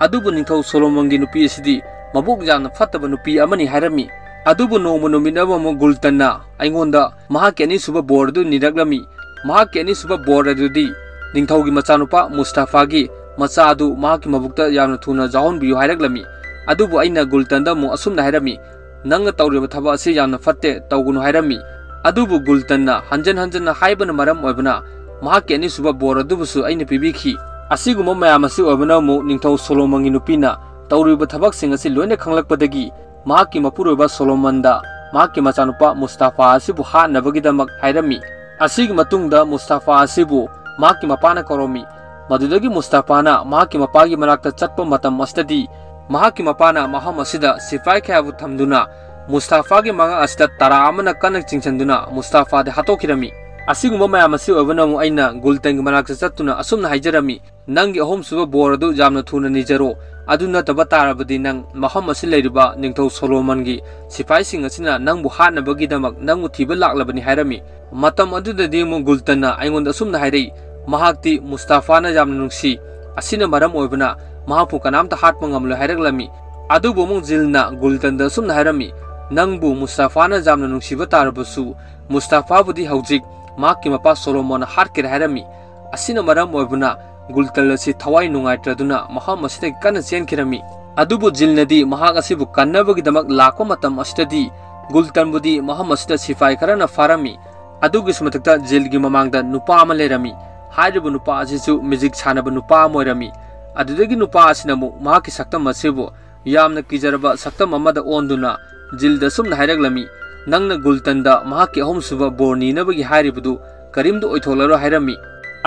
ꯑꯗꯨꯕꯨ ꯅꯤꯡꯊꯧ ꯁꯣꯂꯣꯃꯟꯒꯤ ꯅꯨꯄꯤ ꯑꯁꯤꯗꯤ ꯃꯕꯨꯛ ꯌꯥꯝꯅ ꯐꯠꯇꯕ ꯅꯨꯄꯤ ꯑꯃꯅꯤ ꯍꯥꯏꯔꯝꯃꯤ ꯑꯗꯨꯕꯨ ꯅꯣꯡꯃ ꯅꯨꯃꯤꯠ ꯑꯃꯃꯨꯛ ꯒꯨꯜꯇꯟꯅ ꯑꯩꯉꯣꯟꯗ ꯃꯍꯥꯛꯀꯤ ꯑꯅꯤꯁꯨꯕ ꯕꯣꯔ ꯑꯗꯨ ꯅꯤꯔꯛꯂꯝꯃꯤ ꯃꯍꯥꯛꯀꯤ ꯑꯅꯤꯁꯨꯕ ꯕꯣꯔ ꯑꯗꯨꯗꯤ ꯅꯤꯡꯊꯧꯒꯤ ꯃꯆꯥꯅꯨꯄꯥ ꯃꯨꯁꯇꯐꯥꯒꯤ ꯃꯆꯥ ꯑꯗꯨ ꯃꯍꯥꯛꯀꯤ ꯃꯕꯨꯛꯇ ꯌꯥꯝꯅ ꯊꯨꯅ ꯌꯥꯎꯍꯟꯕꯤꯌꯨ ꯍꯥꯏꯔꯛꯂꯝꯃꯤ ꯑꯗꯨꯕꯨ ꯑꯩꯅ ꯒꯨꯜꯇꯟꯗ ꯑꯃꯨꯛ ꯑꯁꯨꯝꯅ ꯍꯥꯏꯔꯝꯃꯤ ꯅꯪꯅ ꯇꯧꯔꯤꯕ ꯊꯕꯛ ꯑꯁꯤ ꯌꯥꯝꯅ ꯐꯠꯇꯦ ꯇꯧꯒꯅꯨ ꯍꯥꯏꯔꯝꯃꯤ ꯑꯗꯨꯕꯨ ꯒꯨꯜꯇꯟꯅ ꯍꯟꯖꯟ ꯍꯟꯖꯟꯅ ꯍꯥꯏꯕꯅ ꯃꯔꯝ ꯑꯣꯏꯕꯅ ꯃꯍꯥꯛꯀꯤ ꯑꯅꯤꯁꯨꯕ ꯕꯣꯔ ꯑꯗꯨꯕꯨꯁꯨ ꯑꯩꯅ ꯄꯤꯕꯤꯈꯤ ꯑꯁꯤꯒꯨꯝꯕ ꯃꯌꯥꯝ ꯑꯁꯤ ꯑꯣꯏꯕꯅ ꯑꯃꯨꯛ ꯅꯤꯡꯊꯧ ꯁꯣꯂꯣꯃꯟꯒꯤ ꯅꯨꯄꯤꯅ ꯇꯧꯔꯤꯕ ꯊꯕꯛꯁꯤꯡ ꯑꯁꯤ ꯂꯣꯏꯅ ꯈꯪꯂꯛꯄꯗꯒꯤ ꯃꯍꯥꯛꯀꯤ ꯃꯄꯨꯔꯣꯏꯕ ꯁꯣꯂꯣꯃꯟꯗ ꯃꯍꯥꯛꯀꯤ ꯃꯆꯥꯅꯨꯄꯥ ꯃꯨꯁꯇꯥꯐꯥ ꯑꯁꯤꯕꯨ ꯍꯥꯠꯅꯕꯒꯤꯗꯃꯛ ꯍꯥꯏꯔꯝꯃꯤ ꯑꯁꯤꯒꯤ ꯃꯇꯨꯡꯗ ꯃꯨꯁꯇꯥꯐꯥ ꯑꯁꯤꯕꯨ ꯃꯍꯥꯛꯀꯤ ꯃꯄꯥꯅ ꯀꯧꯔꯝꯃꯤ ꯃꯗꯨꯗꯒꯤ ꯃꯨꯁꯇꯥꯐꯥꯅ ꯃꯍꯥꯛꯀꯤ ꯃꯄꯥꯒꯤ ꯃꯅꯥꯛꯇ ꯆꯠꯄ ꯃꯇꯝ ꯑꯁꯤꯗꯗꯤ ꯃꯍꯥꯛꯀꯤ ꯃꯄꯥꯅ ꯃꯐꯝ ꯑꯁꯤꯗ ꯁꯤꯐꯥꯏ ꯀꯌꯥꯕꯨ ꯊꯝꯗꯨꯅ ꯃꯨꯁꯇꯥꯐꯥꯒꯤ ꯃꯉꯛ ꯑꯁꯤꯗ ꯇꯔꯥ ꯑꯃꯅ ꯀꯟꯅ ꯆꯤꯡꯁꯤꯟꯗꯨꯅ ꯃꯨꯁꯇꯥꯐꯥꯗ ꯍꯥꯠꯇꯣꯛꯈꯤꯔꯝꯃꯤ ꯑꯁꯤꯒꯨꯝꯕ ꯃꯌꯥꯝ ꯑꯁꯤ ꯑꯣꯏꯕꯅ ꯑꯃꯨꯛ ꯑꯩꯅ ꯒꯨꯜꯇꯟꯒꯤ ꯃꯅꯥꯛꯇ ꯆꯠꯇꯨꯅ ꯑꯁꯨꯝꯅ ꯍꯥꯏꯖꯔꯝꯃꯤ ꯅꯪꯒꯤ ꯑꯍꯨꯝꯁꯨꯕ ꯕꯣꯔ ꯑꯗꯨ ꯌꯥꯝꯅ ꯊꯨꯅ ꯅꯤꯖꯔꯣ ꯑꯗꯨ ꯅꯠꯇꯕ ꯇꯥꯔꯕꯗꯤ ꯅꯪ ꯃꯐꯝ ꯑꯁꯤ ꯂꯩꯔꯤꯕ ꯅꯤꯡꯊꯧ ꯁꯣꯂꯣꯃꯟꯒꯤ ꯁꯤꯐꯥꯏꯁꯤꯡ ꯑꯁꯤꯅ ꯅꯪꯕꯨ ꯍꯥꯠꯅꯕꯒꯤꯗꯃꯛ ꯅꯪꯕꯨ ꯊꯤꯕ ꯂꯥꯛꯂꯕꯅꯤ ꯍꯥꯏꯔꯝꯃꯤ ꯃꯇꯝ ꯑꯗꯨꯗꯗꯤ ꯑꯃꯨꯛ ꯒꯨꯜꯇꯟꯅ ꯑꯩꯉꯣꯟꯗ ꯑꯁꯨꯝꯅ ꯍꯥꯏꯔꯛꯏ ꯃꯍꯥꯛꯇꯤ ꯃꯨꯁꯇꯥꯐꯥꯅ ꯌꯥꯝꯅ ꯅꯨꯡꯁꯤ ꯑꯁꯤꯅ ꯃꯔꯝ ꯑꯣꯏꯕꯅ ꯃꯍꯥꯛꯄꯨ ꯀꯅꯥꯝꯇ ꯍꯥꯠꯄ ꯉꯝꯂꯣꯏ ꯍꯥꯏꯔꯛꯂꯝꯃꯤ ꯑꯗꯨꯕꯨ ꯑꯃꯨꯛ ꯖꯤꯜꯅ ꯒꯨꯜꯇꯟꯗ ꯑꯁꯨꯝꯅ ꯍꯥꯏꯔꯝꯃꯤ ꯅꯪꯕꯨ ꯃꯨꯁꯇꯥꯐꯥꯅ ꯌꯥꯝꯅ ꯅꯨꯡꯁꯤꯕ ꯇꯥꯔꯕꯁꯨ ꯃꯨꯁꯇꯥꯐꯥꯕꯨꯗꯤ ꯍꯧꯖꯤꯛ ꯃꯍꯥꯛꯀꯤ ꯃꯄꯥ ꯁꯣꯂꯣꯃꯣꯟꯅ ꯍꯥꯠꯀꯦꯔ ꯍꯥꯏꯔꯝꯃꯤ ꯑꯁꯤꯅ ꯃꯔꯝ ꯑꯣꯏꯕꯅ ꯒꯨꯜꯇꯟ ꯑꯁꯤ ꯊꯋꯥꯏ ꯅꯨꯡꯉꯥꯏꯇ꯭ꯔꯗꯨꯅ ꯃꯐꯝ ꯑꯁꯤꯗꯒꯤ ꯀꯟꯅ ꯆꯦꯟꯈꯤꯔꯝꯃꯤ ꯑꯗꯨꯕꯨ ꯖꯤꯜꯅꯗꯤ ꯃꯍꯥꯛ ꯑꯁꯤꯕꯨ ꯀꯟꯅꯕꯒꯤꯗꯃꯛ ꯂꯥꯛꯄ ꯃꯇꯝ ꯑꯁꯤꯗꯗꯤ ꯒꯨꯜꯇꯟꯕꯨꯗꯤ ꯃꯐꯝ ꯑꯁꯤꯗ ꯁꯤꯐꯥꯏ ꯈꯔꯅ ꯐꯥꯔꯝꯃꯤ ꯑꯗꯨꯒꯤꯁꯨ ꯃꯊꯛꯇ ꯖꯤꯜꯒꯤ ꯃꯃꯥꯡꯗ ꯅꯨꯄꯥ ꯑꯃ ꯂꯩꯔꯝꯃꯤ ꯍꯥꯏꯔꯤꯕ ꯅꯨꯄꯥ ꯑꯁꯤꯁꯨ ꯃꯦꯖꯤꯛ ꯁꯥꯟꯅꯕ ꯅꯨꯄꯥ ꯑꯃ ꯑꯣꯏꯔꯝꯃꯤ ꯑꯗꯨꯗꯒꯤ ꯅꯨꯄꯥ ꯑꯁꯤꯅ ꯑꯃꯨꯛ ꯃꯍꯥꯛꯀꯤ ꯁꯛꯇꯝ ꯑꯁꯤꯕꯨ ꯌꯥꯝꯅ ꯀꯤꯖꯔꯕ ꯁꯛꯇꯝ ꯑꯃꯗ ꯑꯣꯟꯗꯨꯅ ꯖꯤꯜꯗ ꯁꯨꯝꯅ ꯍꯥꯏꯔꯛꯂꯝꯃꯤ ꯅꯪꯅ ꯒꯨꯜꯇꯟꯗ ꯃꯍꯥꯛꯀꯤ ꯑꯍꯨꯝꯁꯨꯕ ꯕꯣꯔ ꯅꯤꯅꯕꯒꯤ ꯍꯥꯏꯔꯤꯕꯗꯨ ꯀꯔꯤꯝꯇ ꯑꯣꯏꯊꯣꯛꯂꯔꯣꯏ ꯍꯥꯏꯔꯝꯃꯤ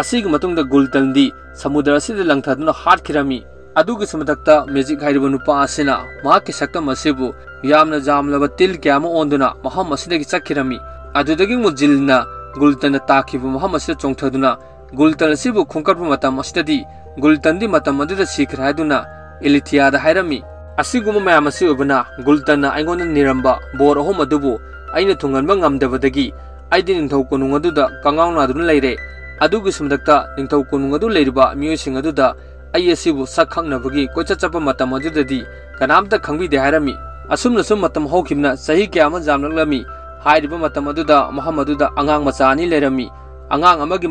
ꯑꯁꯤꯒꯤ ꯃꯇꯨꯡꯗ ꯒꯨꯜꯇꯟꯗꯤ ꯁꯃꯨꯗ꯭ꯔ ꯑꯁꯤꯗ ꯂꯪꯊꯗꯨꯅ ꯍꯥꯠꯈꯤꯔꯝꯃꯤ ꯑꯗꯨꯒꯤꯁꯨ ꯃꯊꯛꯇ ꯃꯦꯖꯤꯛ ꯍꯥꯏꯔꯤꯕ ꯅꯨꯄꯥ ꯑꯁꯤꯅ ꯃꯍꯥꯛꯀꯤ ꯁꯛꯇꯝ ꯑꯁꯤꯕꯨ ꯌꯥꯝꯅ ꯖꯥꯝꯂꯕ ꯇꯤꯜ ꯀꯌꯥ ꯑꯃ ꯑꯣꯟꯗꯨꯅ ꯃꯐꯝ ꯑꯁꯤꯗꯒꯤ ꯆꯠꯈꯤꯔꯝꯃꯤ अदुदगी मुजिलना गुलतन ताखिब महम से चौंथदुना गुलतन से खुंकब मतम अस्टदी गुलतन दी मतम अदुद सीखर हायदुना इलिथियाद हायरमी असिगुम मैम से उबना गुलतन आइगोन निरंब बोर अहोम अदुबु अइन थुंगनब ngamdabadagi aidi ningthau konung aduda kangaung adun leire adugi sumdakta ningthau konung adu leiriba miyoi sing aduda ai asibu sakkhaknabagi koicha chapa matam adudadi kanamta khangbi de hairami asumna sum matam hokimna sahi kya ma jamlaklami हाइरिब मतम अदुदा Mohammad अदुदा अंगांग मचानी Laramie अंगांग अमगी